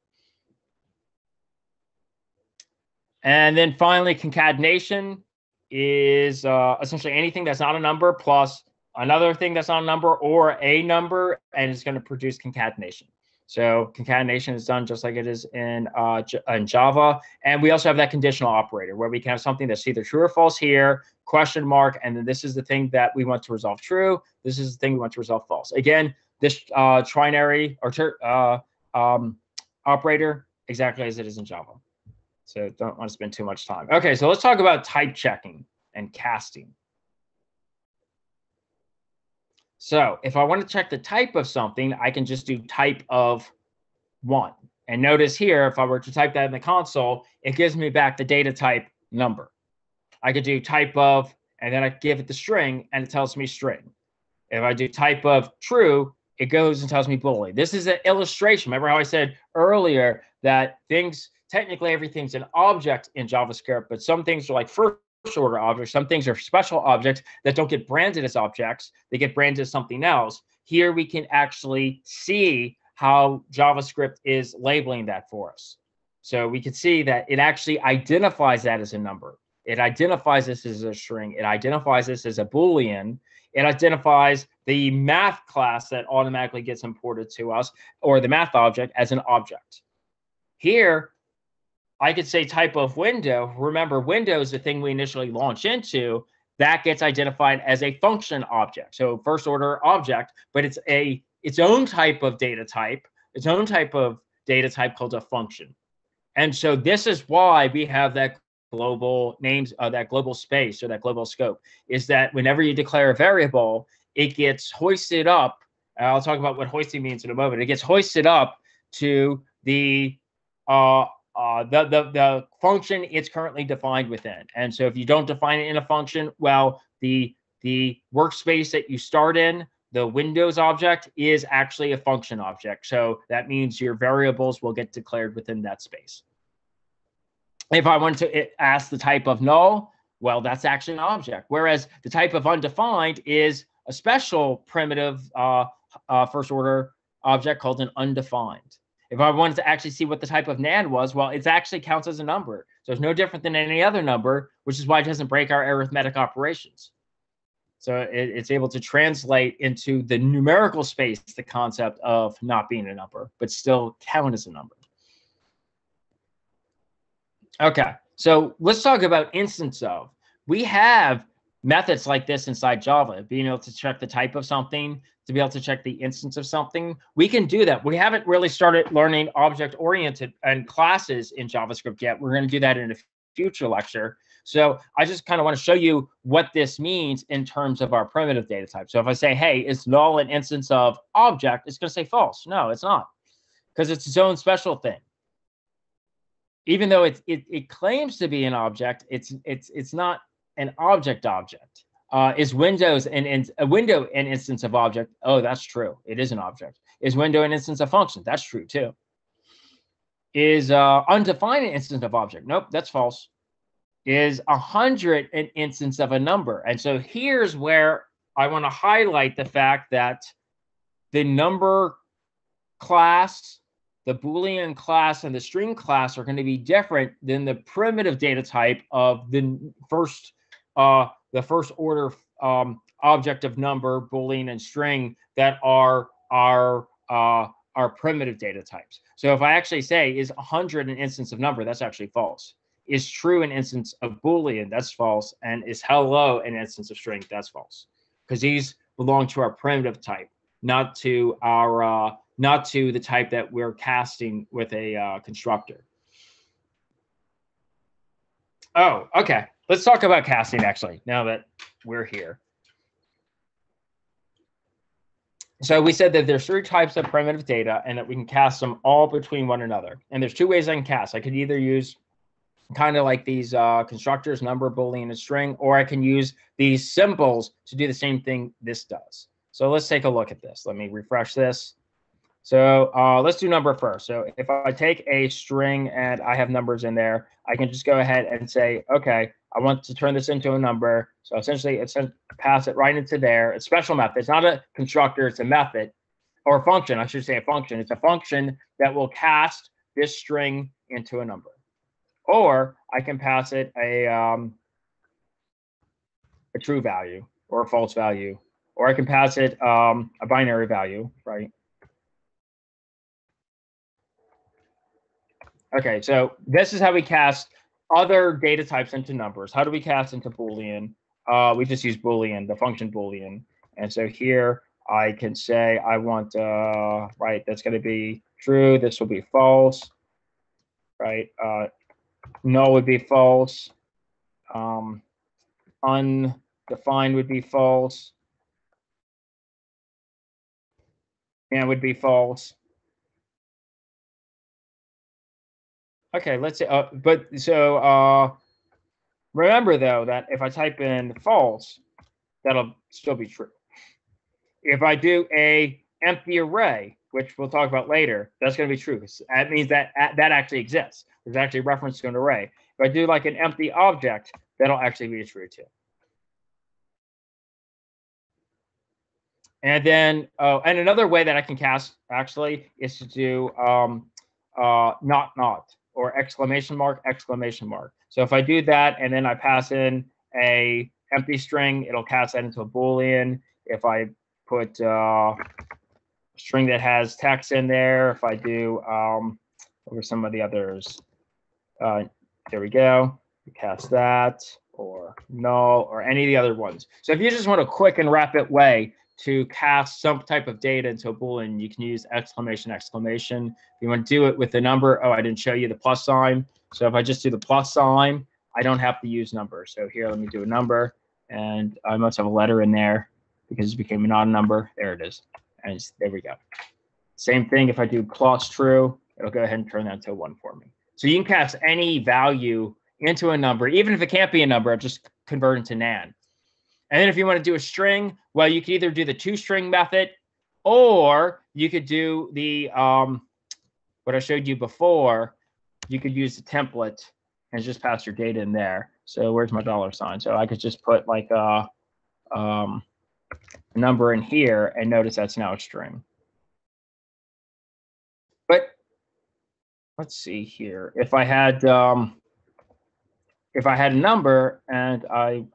And then finally, concatenation is uh, essentially anything that's not a number plus another thing that's not a number or a number, and it's going to produce concatenation. So concatenation is done just like it is in, uh, in Java. And we also have that conditional operator where we can have something that's either true or false here, question mark, and then this is the thing that we want to resolve true. This is the thing we want to resolve false. Again, this uh, trinary or uh, um, operator, exactly as it is in Java. So don't want to spend too much time. Okay, so let's talk about type checking and casting. So if I want to check the type of something, I can just do type of one. And notice here, if I were to type that in the console, it gives me back the data type number. I could do type of, and then I give it the string, and it tells me string. If I do type of true, it goes and tells me boolean. This is an illustration. Remember how I said earlier that things, technically everything's an object in JavaScript, but some things are like first order objects. Some things are special objects that don't get branded as objects. They get branded as something else. Here we can actually see how JavaScript is labeling that for us. So we can see that it actually identifies that as a number. It identifies this as a string. It identifies this as a Boolean. It identifies the math class that automatically gets imported to us or the math object as an object. Here, I could say type of window. Remember, window is the thing we initially launch into. That gets identified as a function object. So first order object, but it's a its own type of data type, its own type of data type called a function. And so this is why we have that global names, uh, that global space or that global scope, is that whenever you declare a variable, it gets hoisted up. I'll talk about what hoisting means in a moment. It gets hoisted up to the uh, uh, the, the, the function it's currently defined within. And so if you don't define it in a function, well, the, the workspace that you start in, the Windows object is actually a function object. So that means your variables will get declared within that space. If I want to ask the type of null, well, that's actually an object. Whereas the type of undefined is a special primitive uh, uh, first order object called an undefined. If I wanted to actually see what the type of NaN was, well, it actually counts as a number. So it's no different than any other number, which is why it doesn't break our arithmetic operations. So it, it's able to translate into the numerical space the concept of not being a number, but still count as a number. Okay, so let's talk about instance of. We have methods like this inside Java, being able to check the type of something, to be able to check the instance of something. We can do that. We haven't really started learning object oriented and classes in JavaScript yet. We're going to do that in a future lecture. So I just kind of want to show you what this means in terms of our primitive data type. So if I say, hey, is null an instance of object? It's going to say false. No, it's not because it's its own special thing. Even though it, it, it claims to be an object, it's it's it's not an object object. Uh, is Windows and an, a window an instance of object? Oh, that's true. It is an object. Is window an instance of function? That's true too. Is uh, undefined an instance of object? Nope, that's false. Is a hundred an instance of a number? And so here's where I want to highlight the fact that the number class the Boolean class and the string class are going to be different than the primitive data type of the first uh, the first order um, object of number, Boolean, and string that are our uh, our primitive data types. So if I actually say is 100 an instance of number, that's actually false. Is true an instance of Boolean, that's false. And is hello an instance of string, that's false. Because these belong to our primitive type, not to our uh, not to the type that we're casting with a uh, constructor. Oh, okay. Let's talk about casting actually, now that we're here. So we said that there's three types of primitive data and that we can cast them all between one another. And there's two ways I can cast. I could either use kind of like these uh, constructors, number, boolean, and string, or I can use these symbols to do the same thing this does. So let's take a look at this. Let me refresh this. So uh, let's do number first. So if I take a string and I have numbers in there, I can just go ahead and say, okay, I want to turn this into a number. So essentially, it's pass it right into there. It's special method. It's not a constructor. It's a method or a function. I should say a function. It's a function that will cast this string into a number. Or I can pass it a um, a true value or a false value, or I can pass it um, a binary value, right? Okay, so this is how we cast other data types into numbers. How do we cast into Boolean? Uh, we just use Boolean, the function Boolean. And so here I can say I want, uh, right, that's going to be true. This will be false, right? Uh, null would be false. Um, undefined would be false. And would be false. Okay, let's say, uh, but so uh, remember though that if I type in false, that'll still be true. If I do a empty array, which we'll talk about later, that's going to be true. That means that that actually exists. There's actually a reference to an array. If I do like an empty object, that'll actually be true too. And then, oh, and another way that I can cast actually is to do um, uh, not not or exclamation mark, exclamation mark. So if I do that and then I pass in a empty string, it'll cast that into a Boolean. If I put uh, a string that has text in there, if I do, um, over some of the others, uh, there we go, we cast that or null or any of the other ones. So if you just want a quick and rapid way to cast some type of data into a boolean, you can use exclamation, exclamation. If you want to do it with a number, oh, I didn't show you the plus sign. So if I just do the plus sign, I don't have to use number. So here, let me do a number. And I must have a letter in there because it became not a non-number. There it is. And there we go. Same thing, if I do plus true, it'll go ahead and turn that into one for me. So you can cast any value into a number, even if it can't be a number, just convert into NaN. And then if you want to do a string, well, you could either do the toString method or you could do the, um, what I showed you before, you could use the template and just pass your data in there. So where's my dollar sign? So I could just put like a, um, a number in here and notice that's now a string. But let's see here. If I had, um, if I had a number and I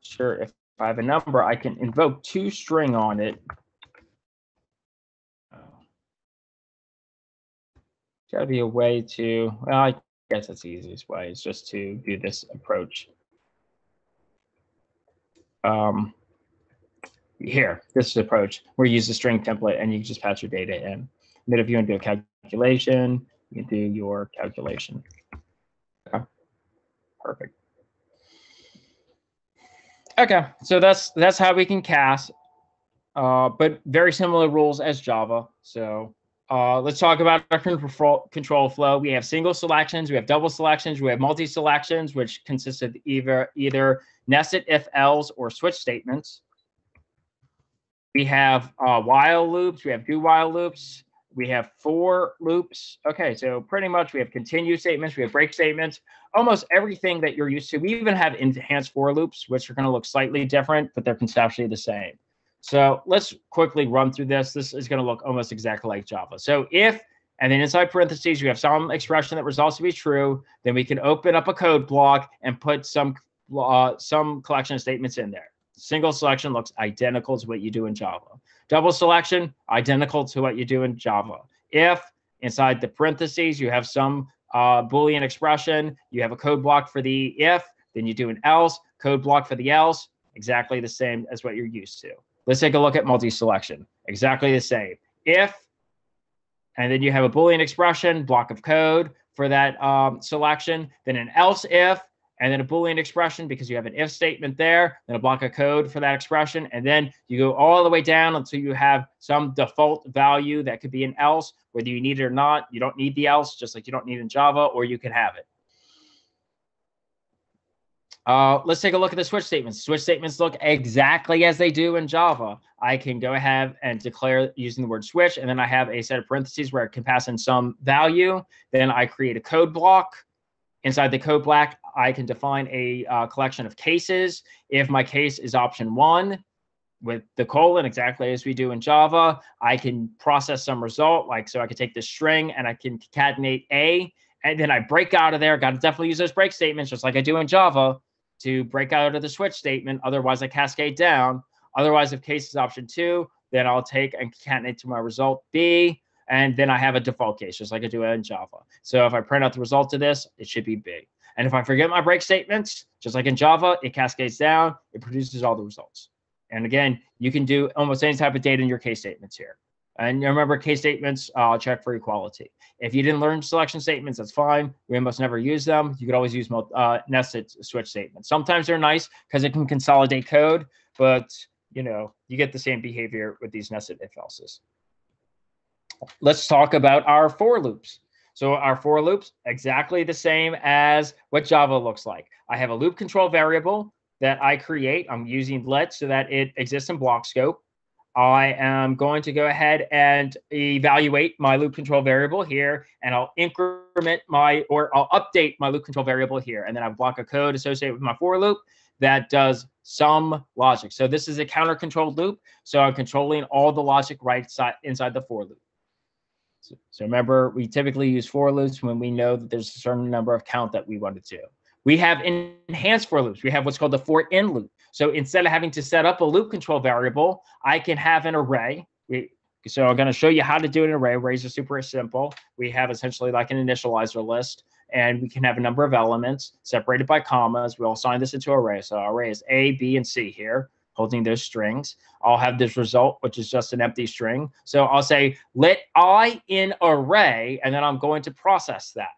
Sure, if I have a number, I can invoke toString on it. got to be a way to, well, I guess that's the easiest way is just to do this approach. Um, here, this approach where you use the string template and you just pass your data in. And then if you want to do a calculation, you can do your calculation. Okay. Perfect. Okay, so that's that's how we can cast, uh, but very similar rules as Java. So uh, let's talk about our control, flow. We have single selections, we have double selections, we have multi-selections, which consist of either either nested if-else or switch statements. We have uh, while loops, we have do while loops, we have for loops. Okay, so pretty much we have continue statements, we have break statements, almost everything that you're used to. We even have enhanced for loops, which are going to look slightly different, but they're conceptually the same. So let's quickly run through this. This is going to look almost exactly like Java. So if, and then inside parentheses, you have some expression that results to be true, then we can open up a code block and put some uh, some collection of statements in there. Single selection looks identical to what you do in Java. Double selection, identical to what you do in Java. If inside the parentheses, you have some uh, Boolean expression, you have a code block for the if, then you do an else, code block for the else, exactly the same as what you're used to. Let's take a look at multi-selection. Exactly the same. If, and then you have a Boolean expression, block of code for that um, selection, then an else if, and then a Boolean expression because you have an if statement there, then a block of code for that expression. And then you go all the way down until you have some default value that could be an else, whether you need it or not. You don't need the else, just like you don't need in Java, or you can have it. Uh, let's take a look at the switch statements. Switch statements look exactly as they do in Java. I can go ahead and declare using the word switch, and then I have a set of parentheses where I can pass in some value. Then I create a code block Inside the code block, I can define a uh, collection of cases. If my case is option one with the colon, exactly as we do in Java, I can process some result. Like, so I can take this string and I can concatenate A, and then I break out of there. Got to definitely use those break statements, just like I do in Java, to break out of the switch statement. Otherwise, I cascade down. Otherwise, if case is option two, then I'll take and concatenate to my result B and then I have a default case, just like I do in Java. So if I print out the result of this, it should be big. And if I forget my break statements, just like in Java, it cascades down, it produces all the results. And again, you can do almost any type of data in your case statements here. And remember, case statements, uh, check for equality. If you didn't learn selection statements, that's fine. We almost never use them. You could always use uh, nested switch statements. Sometimes they're nice because it can consolidate code, but you know you get the same behavior with these nested if else's let's talk about our for loops. So our for loops, exactly the same as what Java looks like. I have a loop control variable that I create. I'm using let so that it exists in block scope. I am going to go ahead and evaluate my loop control variable here, and I'll increment my, or I'll update my loop control variable here. And then I a block of code associated with my for loop that does some logic. So this is a counter controlled loop. So I'm controlling all the logic right side inside the for loop. So, so remember, we typically use for loops when we know that there's a certain number of count that we want to do. We have enhanced for loops. We have what's called the for in loop. So instead of having to set up a loop control variable, I can have an array. We, so I'm going to show you how to do an array. Arrays are super simple. We have essentially like an initializer list, and we can have a number of elements separated by commas. We'll assign this into array. So array is A, B, and C here holding those strings. I'll have this result, which is just an empty string. So I'll say let i in array, and then I'm going to process that.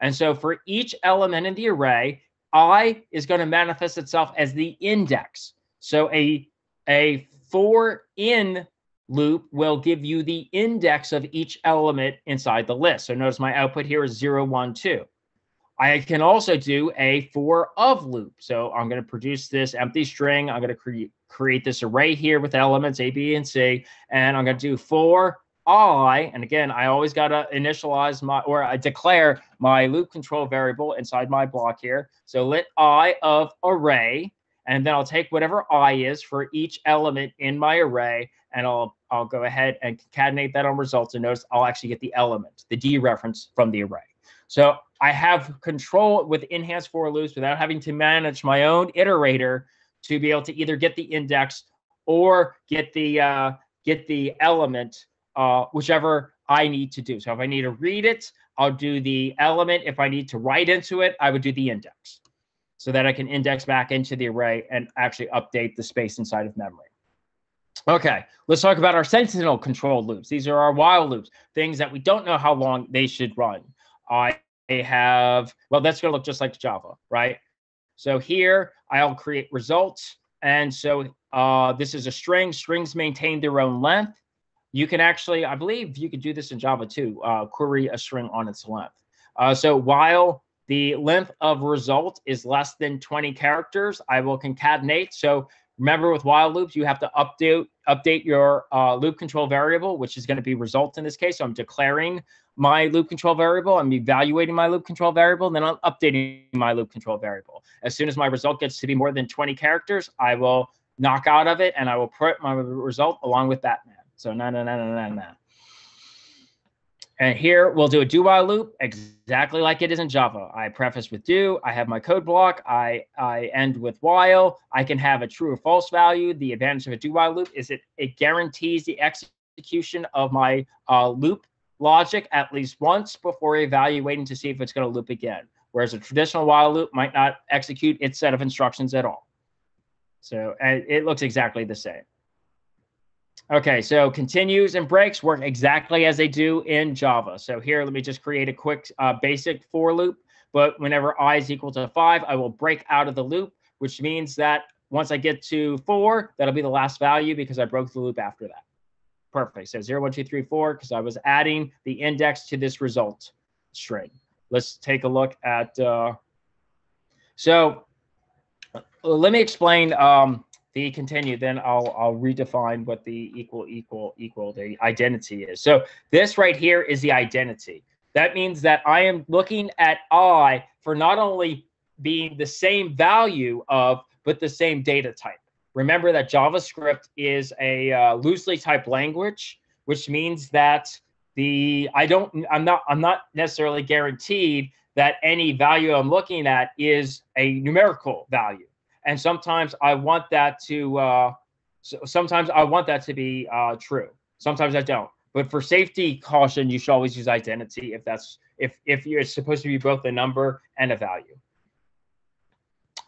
And so for each element in the array, i is going to manifest itself as the index. So a, a for in loop will give you the index of each element inside the list. So notice my output here is 0, 1, 2. I can also do a for of loop. So I'm going to produce this empty string. I'm going to create create this array here with elements A, B, and C, and I'm going to do for i, and again, I always got to initialize my, or I declare my loop control variable inside my block here. So let i of array, and then I'll take whatever i is for each element in my array, and I'll I'll go ahead and concatenate that on results, and notice I'll actually get the element, the dereference from the array. So I have control with enhanced for loops without having to manage my own iterator to be able to either get the index or get the uh, get the element, uh, whichever I need to do. So if I need to read it, I'll do the element. If I need to write into it, I would do the index so that I can index back into the array and actually update the space inside of memory. Okay, let's talk about our sentinel control loops. These are our while loops, things that we don't know how long they should run. I have, well, that's going to look just like Java, right? So here I'll create results. And so uh, this is a string. Strings maintain their own length. You can actually, I believe you could do this in Java too, uh, query a string on its length. Uh, so while the length of result is less than 20 characters, I will concatenate. So remember with while loops, you have to update update your uh, loop control variable, which is going to be result in this case. So I'm declaring my loop control variable. I'm evaluating my loop control variable, and then I'm updating my loop control variable. As soon as my result gets to be more than 20 characters, I will knock out of it and I will put my result along with that man. So na na na na na na. And here we'll do a do while loop exactly like it is in Java. I preface with do, I have my code block, I, I end with while, I can have a true or false value. The advantage of a do while loop is it, it guarantees the execution of my uh, loop logic at least once before evaluating to see if it's going to loop again. Whereas a traditional while loop might not execute its set of instructions at all. So it looks exactly the same. Okay, so continues and breaks work exactly as they do in Java. So here, let me just create a quick uh, basic for loop. But whenever i is equal to five, I will break out of the loop, which means that once I get to four, that'll be the last value because I broke the loop after that. Perfect. So zero, one, two, three, four, because I was adding the index to this result string. Let's take a look at. Uh, so let me explain um, the continue, then I'll I'll redefine what the equal equal equal the identity is. So this right here is the identity. That means that I am looking at I for not only being the same value of, but the same data type. Remember that JavaScript is a uh, loosely typed language, which means that the I don't I'm not I'm not necessarily guaranteed that any value I'm looking at is a numerical value and sometimes I want that to. Uh, so sometimes I want that to be uh, true. Sometimes I don't. But for safety caution, you should always use identity if that's if if you're supposed to be both a number and a value.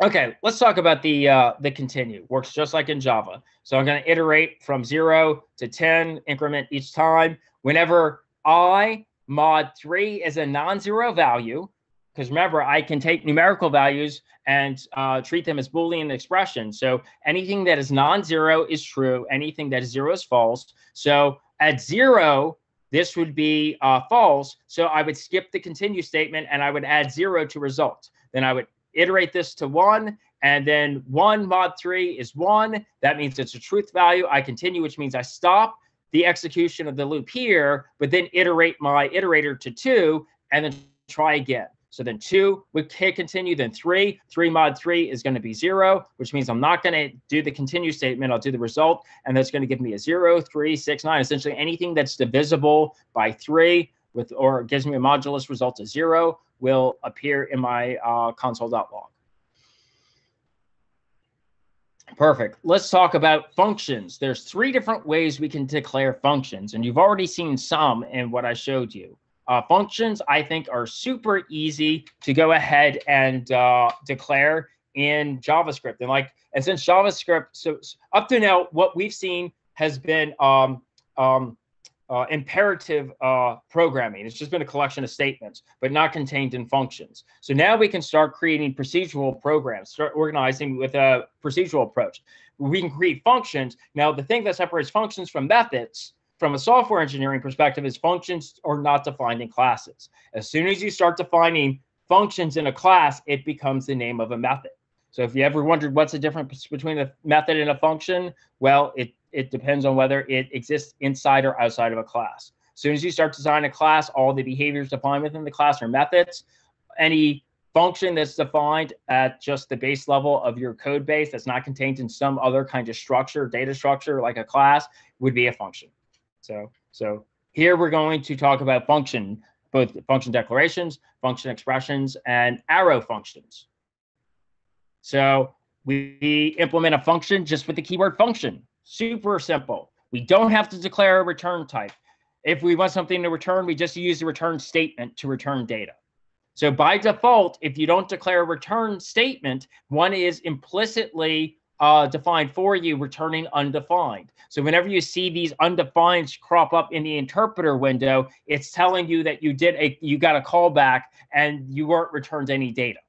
Okay, let's talk about the uh, the continue. Works just like in Java. So I'm going to iterate from zero to ten, increment each time. Whenever i mod three is a non-zero value, because remember, I can take numerical values and uh, treat them as Boolean expressions. So anything that is non-zero is true. Anything that is zero is false. So at zero, this would be uh, false. So I would skip the continue statement and I would add zero to result. Then I would iterate this to one and then one mod three is one. That means it's a truth value. I continue, which means I stop the execution of the loop here, but then iterate my iterator to two and then try again. So then two would continue, then three, three mod three is going to be zero, which means I'm not going to do the continue statement. I'll do the result, and that's going to give me a zero, three, six, nine. Essentially anything that's divisible by three with or gives me a modulus result of zero will appear in my uh, console.log. Perfect. Let's talk about functions. There's three different ways we can declare functions, and you've already seen some in what I showed you. Uh, functions, I think, are super easy to go ahead and uh, declare in JavaScript. And like, and since JavaScript, so up to now, what we've seen has been um, um, uh, imperative uh, programming. It's just been a collection of statements, but not contained in functions. So now we can start creating procedural programs, start organizing with a procedural approach. We can create functions. Now, the thing that separates functions from methods from a software engineering perspective is functions are not defined in classes. As soon as you start defining functions in a class, it becomes the name of a method. So if you ever wondered what's the difference between a method and a function, well, it, it depends on whether it exists inside or outside of a class. As soon as you start designing a class, all the behaviors defined within the class are methods. Any function that's defined at just the base level of your code base that's not contained in some other kind of structure, data structure like a class would be a function. So, so here we're going to talk about function, both function declarations, function expressions, and arrow functions. So we implement a function just with the keyword function. Super simple. We don't have to declare a return type. If we want something to return, we just use the return statement to return data. So by default, if you don't declare a return statement, one is implicitly uh, defined for you, returning undefined. So whenever you see these undefined crop up in the interpreter window, it's telling you that you did a you got a callback and you weren't returned any data.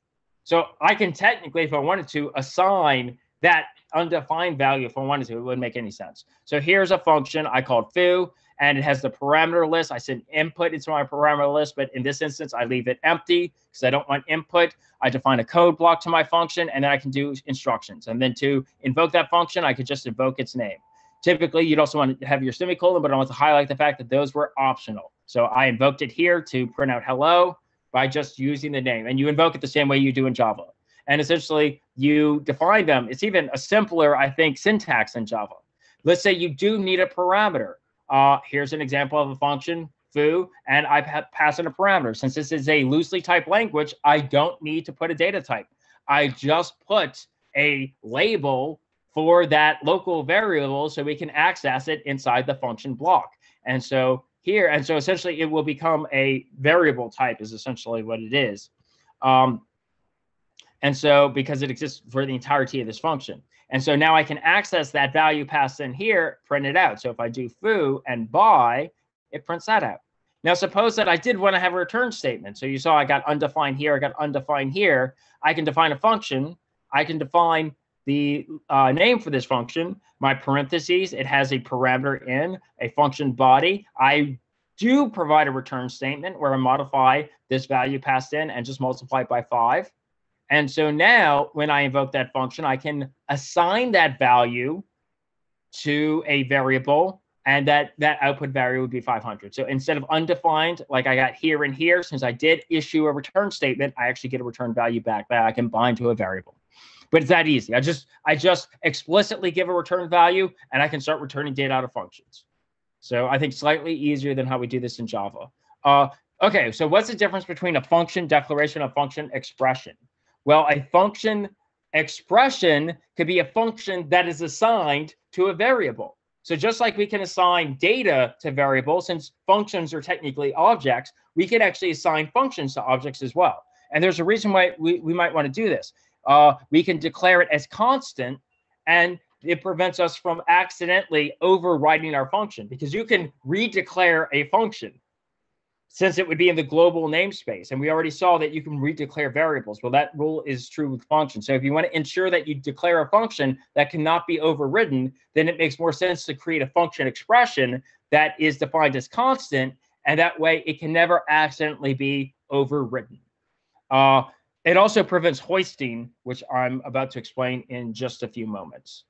So I can technically, if I wanted to, assign that undefined value if I wanted to. It wouldn't make any sense. So here's a function I called foo and it has the parameter list. I send input into my parameter list, but in this instance, I leave it empty because I don't want input. I define a code block to my function, and then I can do instructions. And then to invoke that function, I could just invoke its name. Typically, you'd also want to have your semicolon, but I want to highlight the fact that those were optional. So I invoked it here to print out hello by just using the name. And you invoke it the same way you do in Java. And essentially, you define them. It's even a simpler, I think, syntax in Java. Let's say you do need a parameter. Uh, here's an example of a function, foo, and I pass in a parameter. Since this is a loosely typed language, I don't need to put a data type. I just put a label for that local variable so we can access it inside the function block. And so here, and so essentially it will become a variable type is essentially what it is. Um, and so because it exists for the entirety of this function. And so now I can access that value passed in here, print it out. So if I do foo and by, it prints that out. Now suppose that I did want to have a return statement. So you saw I got undefined here, I got undefined here. I can define a function. I can define the uh, name for this function, my parentheses, it has a parameter in, a function body. I do provide a return statement where I modify this value passed in and just multiply it by five. And so now when I invoke that function, I can assign that value to a variable and that that output value would be 500. So instead of undefined, like I got here and here, since I did issue a return statement, I actually get a return value back that I can bind to a variable. But it's that easy. I just I just explicitly give a return value and I can start returning data out of functions. So I think slightly easier than how we do this in Java. Uh, okay, so what's the difference between a function declaration a function expression? Well, a function expression could be a function that is assigned to a variable. So just like we can assign data to variables, since functions are technically objects, we can actually assign functions to objects as well. And there's a reason why we, we might want to do this. Uh, we can declare it as constant, and it prevents us from accidentally overriding our function because you can redeclare a function since it would be in the global namespace. And we already saw that you can redeclare variables. Well, that rule is true with functions. So if you want to ensure that you declare a function that cannot be overridden, then it makes more sense to create a function expression that is defined as constant. And that way it can never accidentally be overridden. Uh, it also prevents hoisting, which I'm about to explain in just a few moments.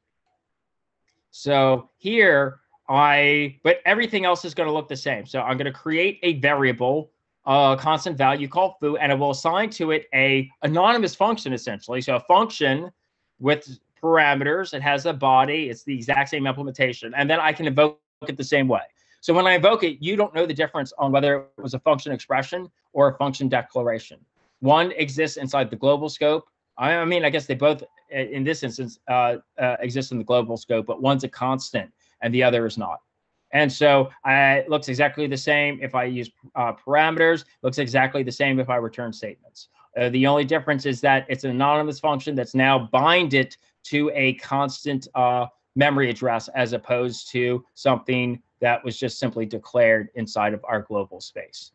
So here, I, but everything else is going to look the same. So I'm going to create a variable, a constant value called foo, and I will assign to it a anonymous function essentially. So a function with parameters, it has a body, it's the exact same implementation, and then I can invoke it the same way. So when I invoke it, you don't know the difference on whether it was a function expression or a function declaration. One exists inside the global scope. I mean, I guess they both, in this instance, uh, uh, exist in the global scope, but one's a constant and the other is not. And so uh, it looks exactly the same if I use uh, parameters, looks exactly the same if I return statements. Uh, the only difference is that it's an anonymous function that's now binded to a constant uh, memory address as opposed to something that was just simply declared inside of our global space.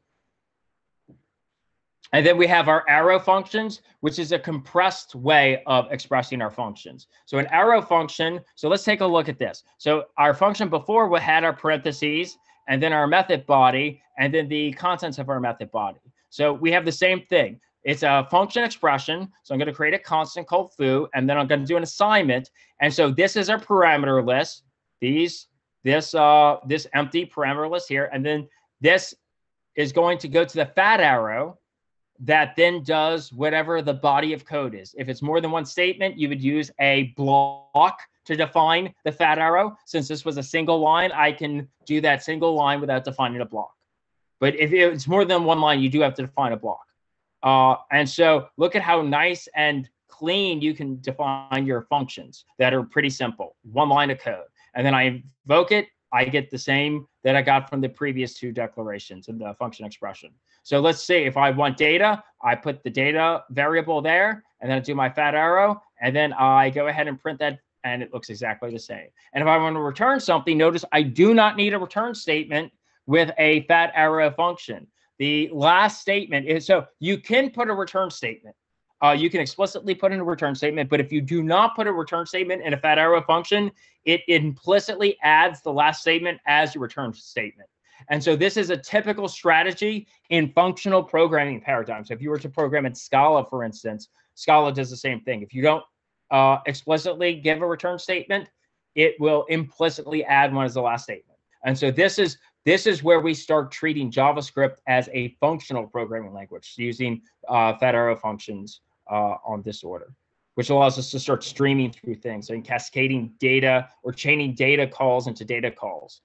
And then we have our arrow functions, which is a compressed way of expressing our functions. So an arrow function, so let's take a look at this. So our function before we had our parentheses and then our method body and then the contents of our method body. So we have the same thing. It's a function expression. So I'm going to create a constant called foo, and then I'm going to do an assignment. And so this is our parameter list. These, this, uh, this empty parameter list here, and then this is going to go to the fat arrow, that then does whatever the body of code is. If it's more than one statement, you would use a block to define the fat arrow. Since this was a single line, I can do that single line without defining a block. But if it's more than one line, you do have to define a block. Uh, and so look at how nice and clean you can define your functions that are pretty simple, one line of code. And then I invoke it, I get the same that I got from the previous two declarations in the function expression. So let's see if I want data, I put the data variable there, and then I do my fat arrow, and then I go ahead and print that, and it looks exactly the same. And if I want to return something, notice I do not need a return statement with a fat arrow function. The last statement is, so you can put a return statement. Uh, you can explicitly put in a return statement, but if you do not put a return statement in a fat arrow function, it implicitly adds the last statement as your return statement. And so this is a typical strategy in functional programming paradigms. If you were to program in Scala, for instance, Scala does the same thing. If you don't uh, explicitly give a return statement, it will implicitly add one as the last statement. And so this is this is where we start treating JavaScript as a functional programming language using uh, fat arrow functions uh, on this order, which allows us to start streaming through things and cascading data or chaining data calls into data calls.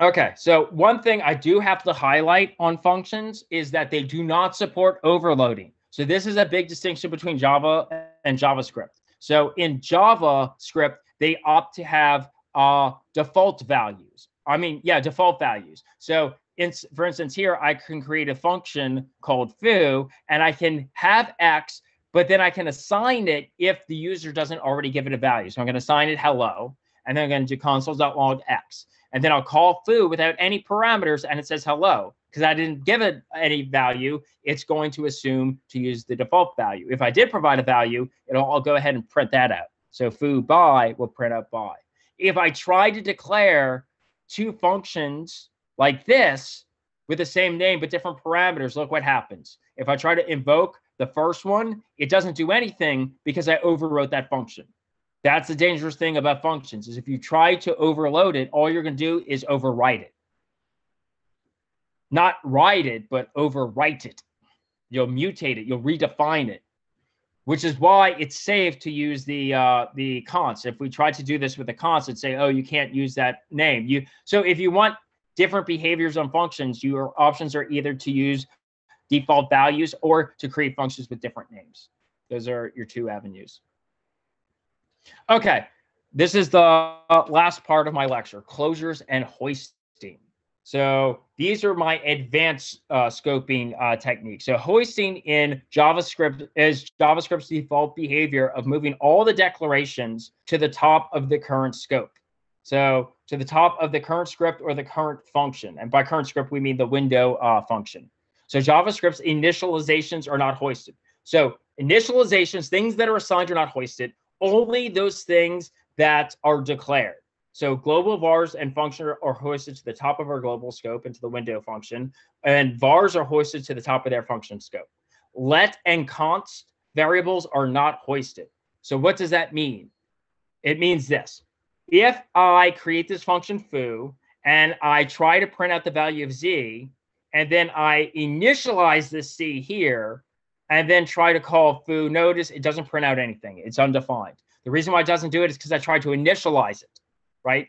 Okay, so one thing I do have to highlight on functions is that they do not support overloading. So this is a big distinction between Java and JavaScript. So in JavaScript, they opt to have uh, default values. I mean, yeah, default values. So in, for instance, here I can create a function called foo, and I can have x, but then I can assign it if the user doesn't already give it a value. So I'm going to assign it hello, and then I'm going to do console.log x. And then I'll call foo without any parameters, and it says hello. Because I didn't give it any value, it's going to assume to use the default value. If I did provide a value, it'll I'll go ahead and print that out. So foo by will print out by. if I try to declare two functions like this with the same name but different parameters, look what happens. If I try to invoke the first one, it doesn't do anything because I overwrote that function. That's the dangerous thing about functions is if you try to overload it, all you're going to do is overwrite it. Not write it, but overwrite it. You'll mutate it. You'll redefine it which is why it's safe to use the uh, the const. If we try to do this with the const and say, oh, you can't use that name. You so if you want different behaviors on functions, your options are either to use default values or to create functions with different names. Those are your two avenues. Okay, this is the last part of my lecture, closures and hoisting. So these are my advanced uh, scoping uh, techniques. So hoisting in JavaScript is JavaScript's default behavior of moving all the declarations to the top of the current scope. So to the top of the current script or the current function. And by current script, we mean the window uh, function. So JavaScript's initializations are not hoisted. So initializations, things that are assigned are not hoisted. Only those things that are declared. So global vars and function are hoisted to the top of our global scope into the window function, and vars are hoisted to the top of their function scope. Let and const variables are not hoisted. So what does that mean? It means this. If I create this function foo and I try to print out the value of z, and then I initialize this c here, and then try to call foo, notice it doesn't print out anything. It's undefined. The reason why it doesn't do it is because I tried to initialize it right?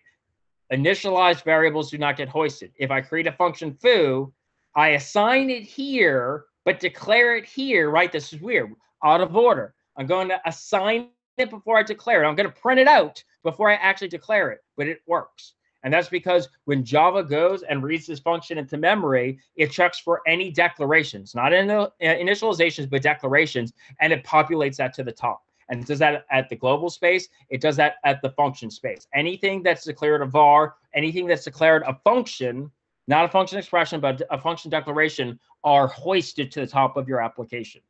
Initialized variables do not get hoisted. If I create a function foo, I assign it here, but declare it here, right? This is weird, out of order. I'm going to assign it before I declare it. I'm going to print it out before I actually declare it, but it works. And that's because when Java goes and reads this function into memory, it checks for any declarations, not in the uh, initializations, but declarations, and it populates that to the top and it does that at the global space. It does that at the function space. Anything that's declared a var, anything that's declared a function, not a function expression, but a function declaration, are hoisted to the top of your application.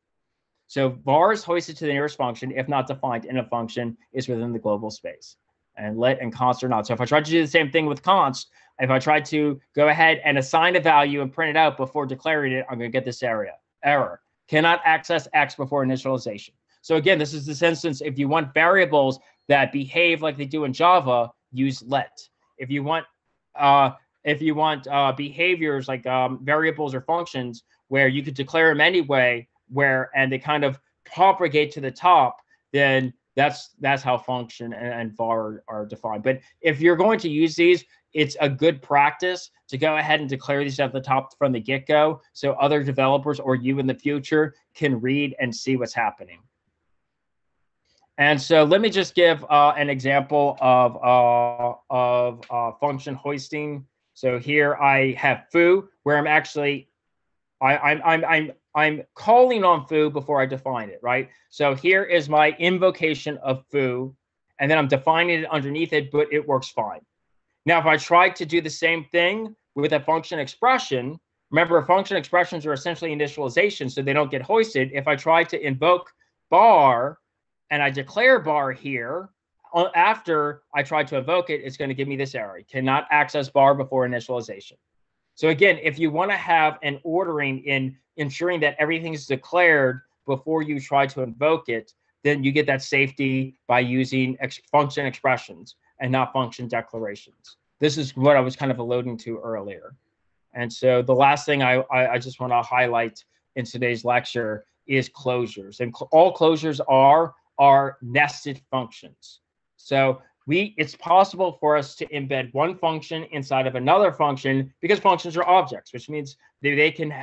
So var is hoisted to the nearest function, if not defined in a function, is within the global space. And let and const are not. So if I try to do the same thing with const, if I try to go ahead and assign a value and print it out before declaring it, I'm going to get this area error. Cannot access x before initialization. So again, this is this instance, if you want variables that behave like they do in Java, use let. If you want uh, if you want uh, behaviors like um, variables or functions where you could declare them anyway, where and they kind of propagate to the top, then that's that's how function and, and var are defined. But if you're going to use these, it's a good practice to go ahead and declare these at the top from the get-go so other developers or you in the future can read and see what's happening. And so let me just give uh, an example of, uh, of uh, function hoisting. So here I have foo, where I'm actually, I, I'm, I'm, I'm, I'm calling on foo before I define it, right? So here is my invocation of foo, and then I'm defining it underneath it, but it works fine. Now, if I try to do the same thing with a function expression, remember function expressions are essentially initialization, so they don't get hoisted. If I try to invoke bar and I declare bar here, uh, after I try to invoke it, it's going to give me this error. Cannot access bar before initialization. So again, if you want to have an ordering in ensuring that everything is declared before you try to invoke it, then you get that safety by using ex function expressions and not function declarations. This is what I was kind of alluding to earlier. And so the last thing I, I, I just want to highlight in today's lecture is closures. And cl all closures are are nested functions. So we it's possible for us to embed one function inside of another function because functions are objects, which means they, they can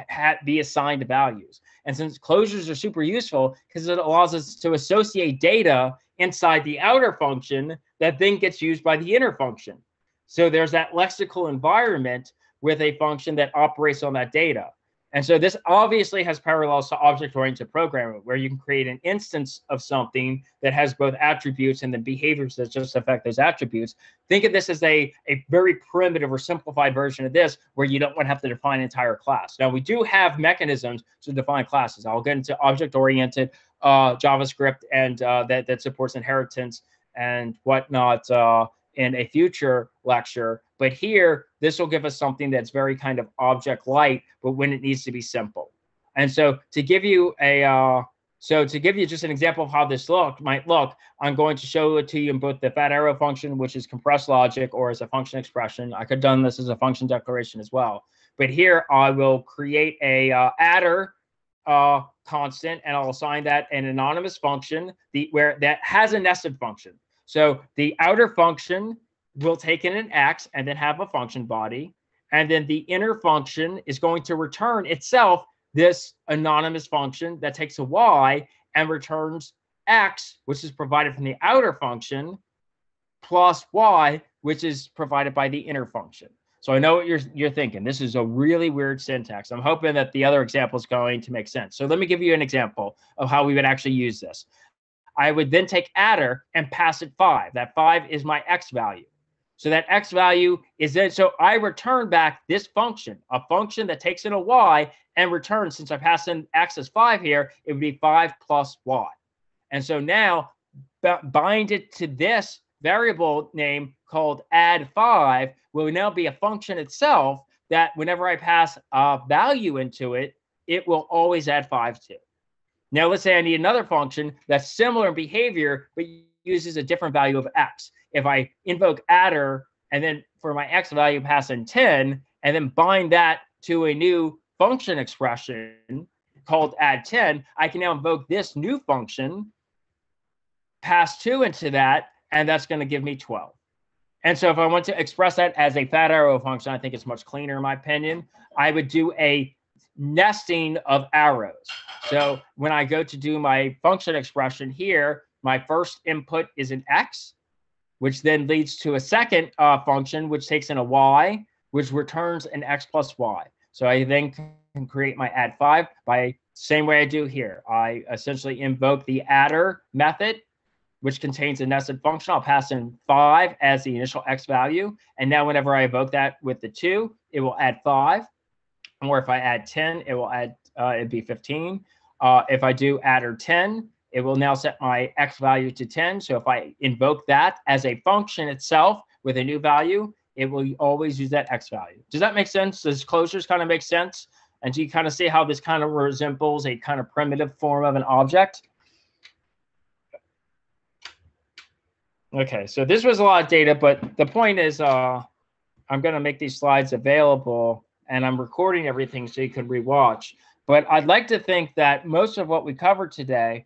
be assigned values. And since closures are super useful because it allows us to associate data inside the outer function that then gets used by the inner function. So there's that lexical environment with a function that operates on that data. And so this obviously has parallels to object-oriented programming, where you can create an instance of something that has both attributes and then behaviors that just affect those attributes. Think of this as a, a very primitive or simplified version of this, where you don't want to have to define an entire class. Now, we do have mechanisms to define classes. I'll get into object-oriented uh, JavaScript and uh, that, that supports inheritance and whatnot uh, in a future lecture. But here, this will give us something that's very kind of object light, but when it needs to be simple. And so to give you a, uh, so to give you just an example of how this look might look, I'm going to show it to you in both the fat arrow function, which is compressed logic, or as a function expression. I could have done this as a function declaration as well. But here I will create a uh, adder uh, constant, and I'll assign that an anonymous function the, where that has a nested function. So the outer function will take in an x and then have a function body. And then the inner function is going to return itself this anonymous function that takes a y and returns x, which is provided from the outer function, plus y, which is provided by the inner function. So I know what you're you're thinking. This is a really weird syntax. I'm hoping that the other example is going to make sense. So let me give you an example of how we would actually use this. I would then take adder and pass it five. That five is my x value. So that x value is then, so I return back this function, a function that takes in a y and returns, since I pass in x as five here, it would be five plus y. And so now bind it to this variable name called add five will now be a function itself that whenever I pass a value into it, it will always add five to. Now let's say I need another function that's similar in behavior, but uses a different value of x. If I invoke adder and then for my x value pass in 10 and then bind that to a new function expression called add 10, I can now invoke this new function, pass 2 into that, and that's going to give me 12. And so if I want to express that as a fat arrow function, I think it's much cleaner in my opinion. I would do a nesting of arrows. So when I go to do my function expression here, my first input is an x, which then leads to a second uh, function, which takes in a y, which returns an x plus y. So I then can create my add five by same way I do here. I essentially invoke the adder method, which contains a nested function. I'll pass in five as the initial x value. And now whenever I evoke that with the two, it will add five. Or if I add 10, it will add, uh, it'd be 15. Uh, if I do adder 10, it will now set my x value to 10. So if I invoke that as a function itself with a new value, it will always use that x value. Does that make sense? Does closures kind of make sense? And do you kind of see how this kind of resembles a kind of primitive form of an object? Okay, so this was a lot of data, but the point is uh, I'm going to make these slides available and I'm recording everything so you can rewatch. But I'd like to think that most of what we covered today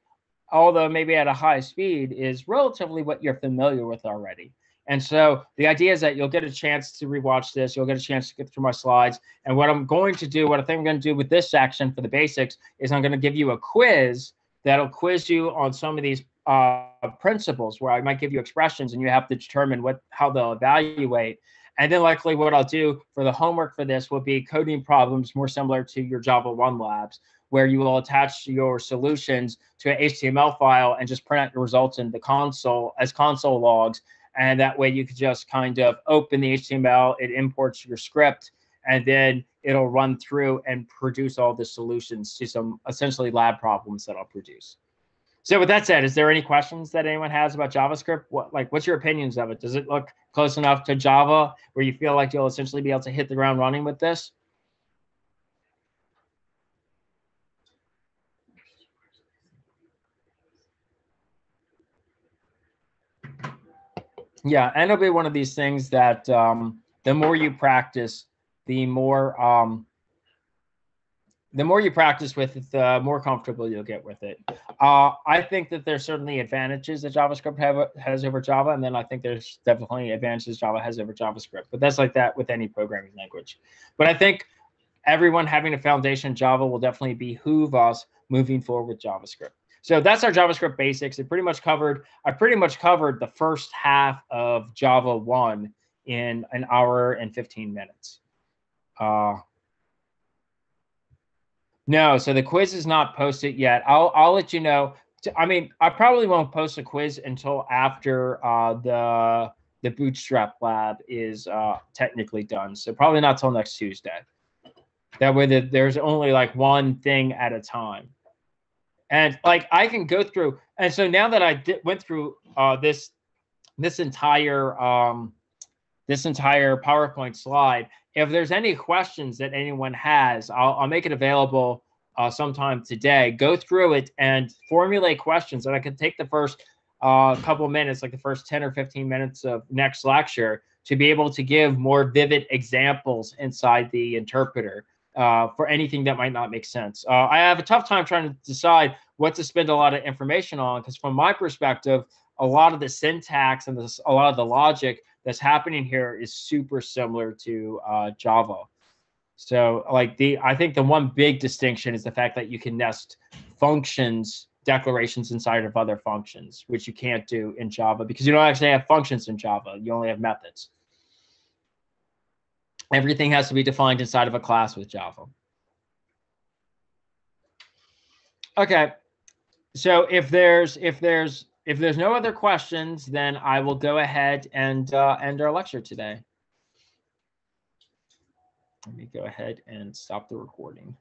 although maybe at a high speed, is relatively what you're familiar with already. And so the idea is that you'll get a chance to rewatch this. You'll get a chance to get through my slides. And what I'm going to do, what I think I'm going to do with this section for the basics is I'm going to give you a quiz that'll quiz you on some of these uh, principles where I might give you expressions and you have to determine what how they'll evaluate. And then likely what I'll do for the homework for this will be coding problems more similar to your Java 1 labs, where you will attach your solutions to an HTML file and just print out your results in the console as console logs. And that way you could just kind of open the HTML, it imports your script, and then it'll run through and produce all the solutions to some essentially lab problems that I'll produce. So with that said, is there any questions that anyone has about JavaScript? What like what's your opinions of it? Does it look close enough to Java where you feel like you'll essentially be able to hit the ground running with this? Yeah, and it'll be one of these things that um, the more you practice, the more um, the more you practice with it, the more comfortable you'll get with it. Uh, I think that there's certainly advantages that JavaScript have, has over Java, and then I think there's definitely advantages Java has over JavaScript. But that's like that with any programming language. But I think everyone having a foundation Java will definitely behoove us moving forward with JavaScript. So that's our JavaScript basics. It pretty much covered. I pretty much covered the first half of Java one in an hour and 15 minutes. Uh, no, so the quiz is not posted yet. I'll I'll let you know. I mean, I probably won't post a quiz until after uh, the the Bootstrap lab is uh, technically done. So probably not till next Tuesday. That way, that there's only like one thing at a time, and like I can go through. And so now that I went through uh, this this entire um, this entire PowerPoint slide, if there's any questions that anyone has, I'll, I'll make it available uh, sometime today. Go through it and formulate questions. And I can take the first uh, couple minutes, like the first 10 or 15 minutes of next lecture, to be able to give more vivid examples inside the interpreter uh, for anything that might not make sense. Uh, I have a tough time trying to decide what to spend a lot of information on because, from my perspective, a lot of the syntax and a lot of the logic that's happening here is super similar to uh, Java. So like the, I think the one big distinction is the fact that you can nest functions declarations inside of other functions, which you can't do in Java because you don't actually have functions in Java. You only have methods. Everything has to be defined inside of a class with Java. Okay. So if there's if there's if there's no other questions, then I will go ahead and uh, end our lecture today. Let me go ahead and stop the recording.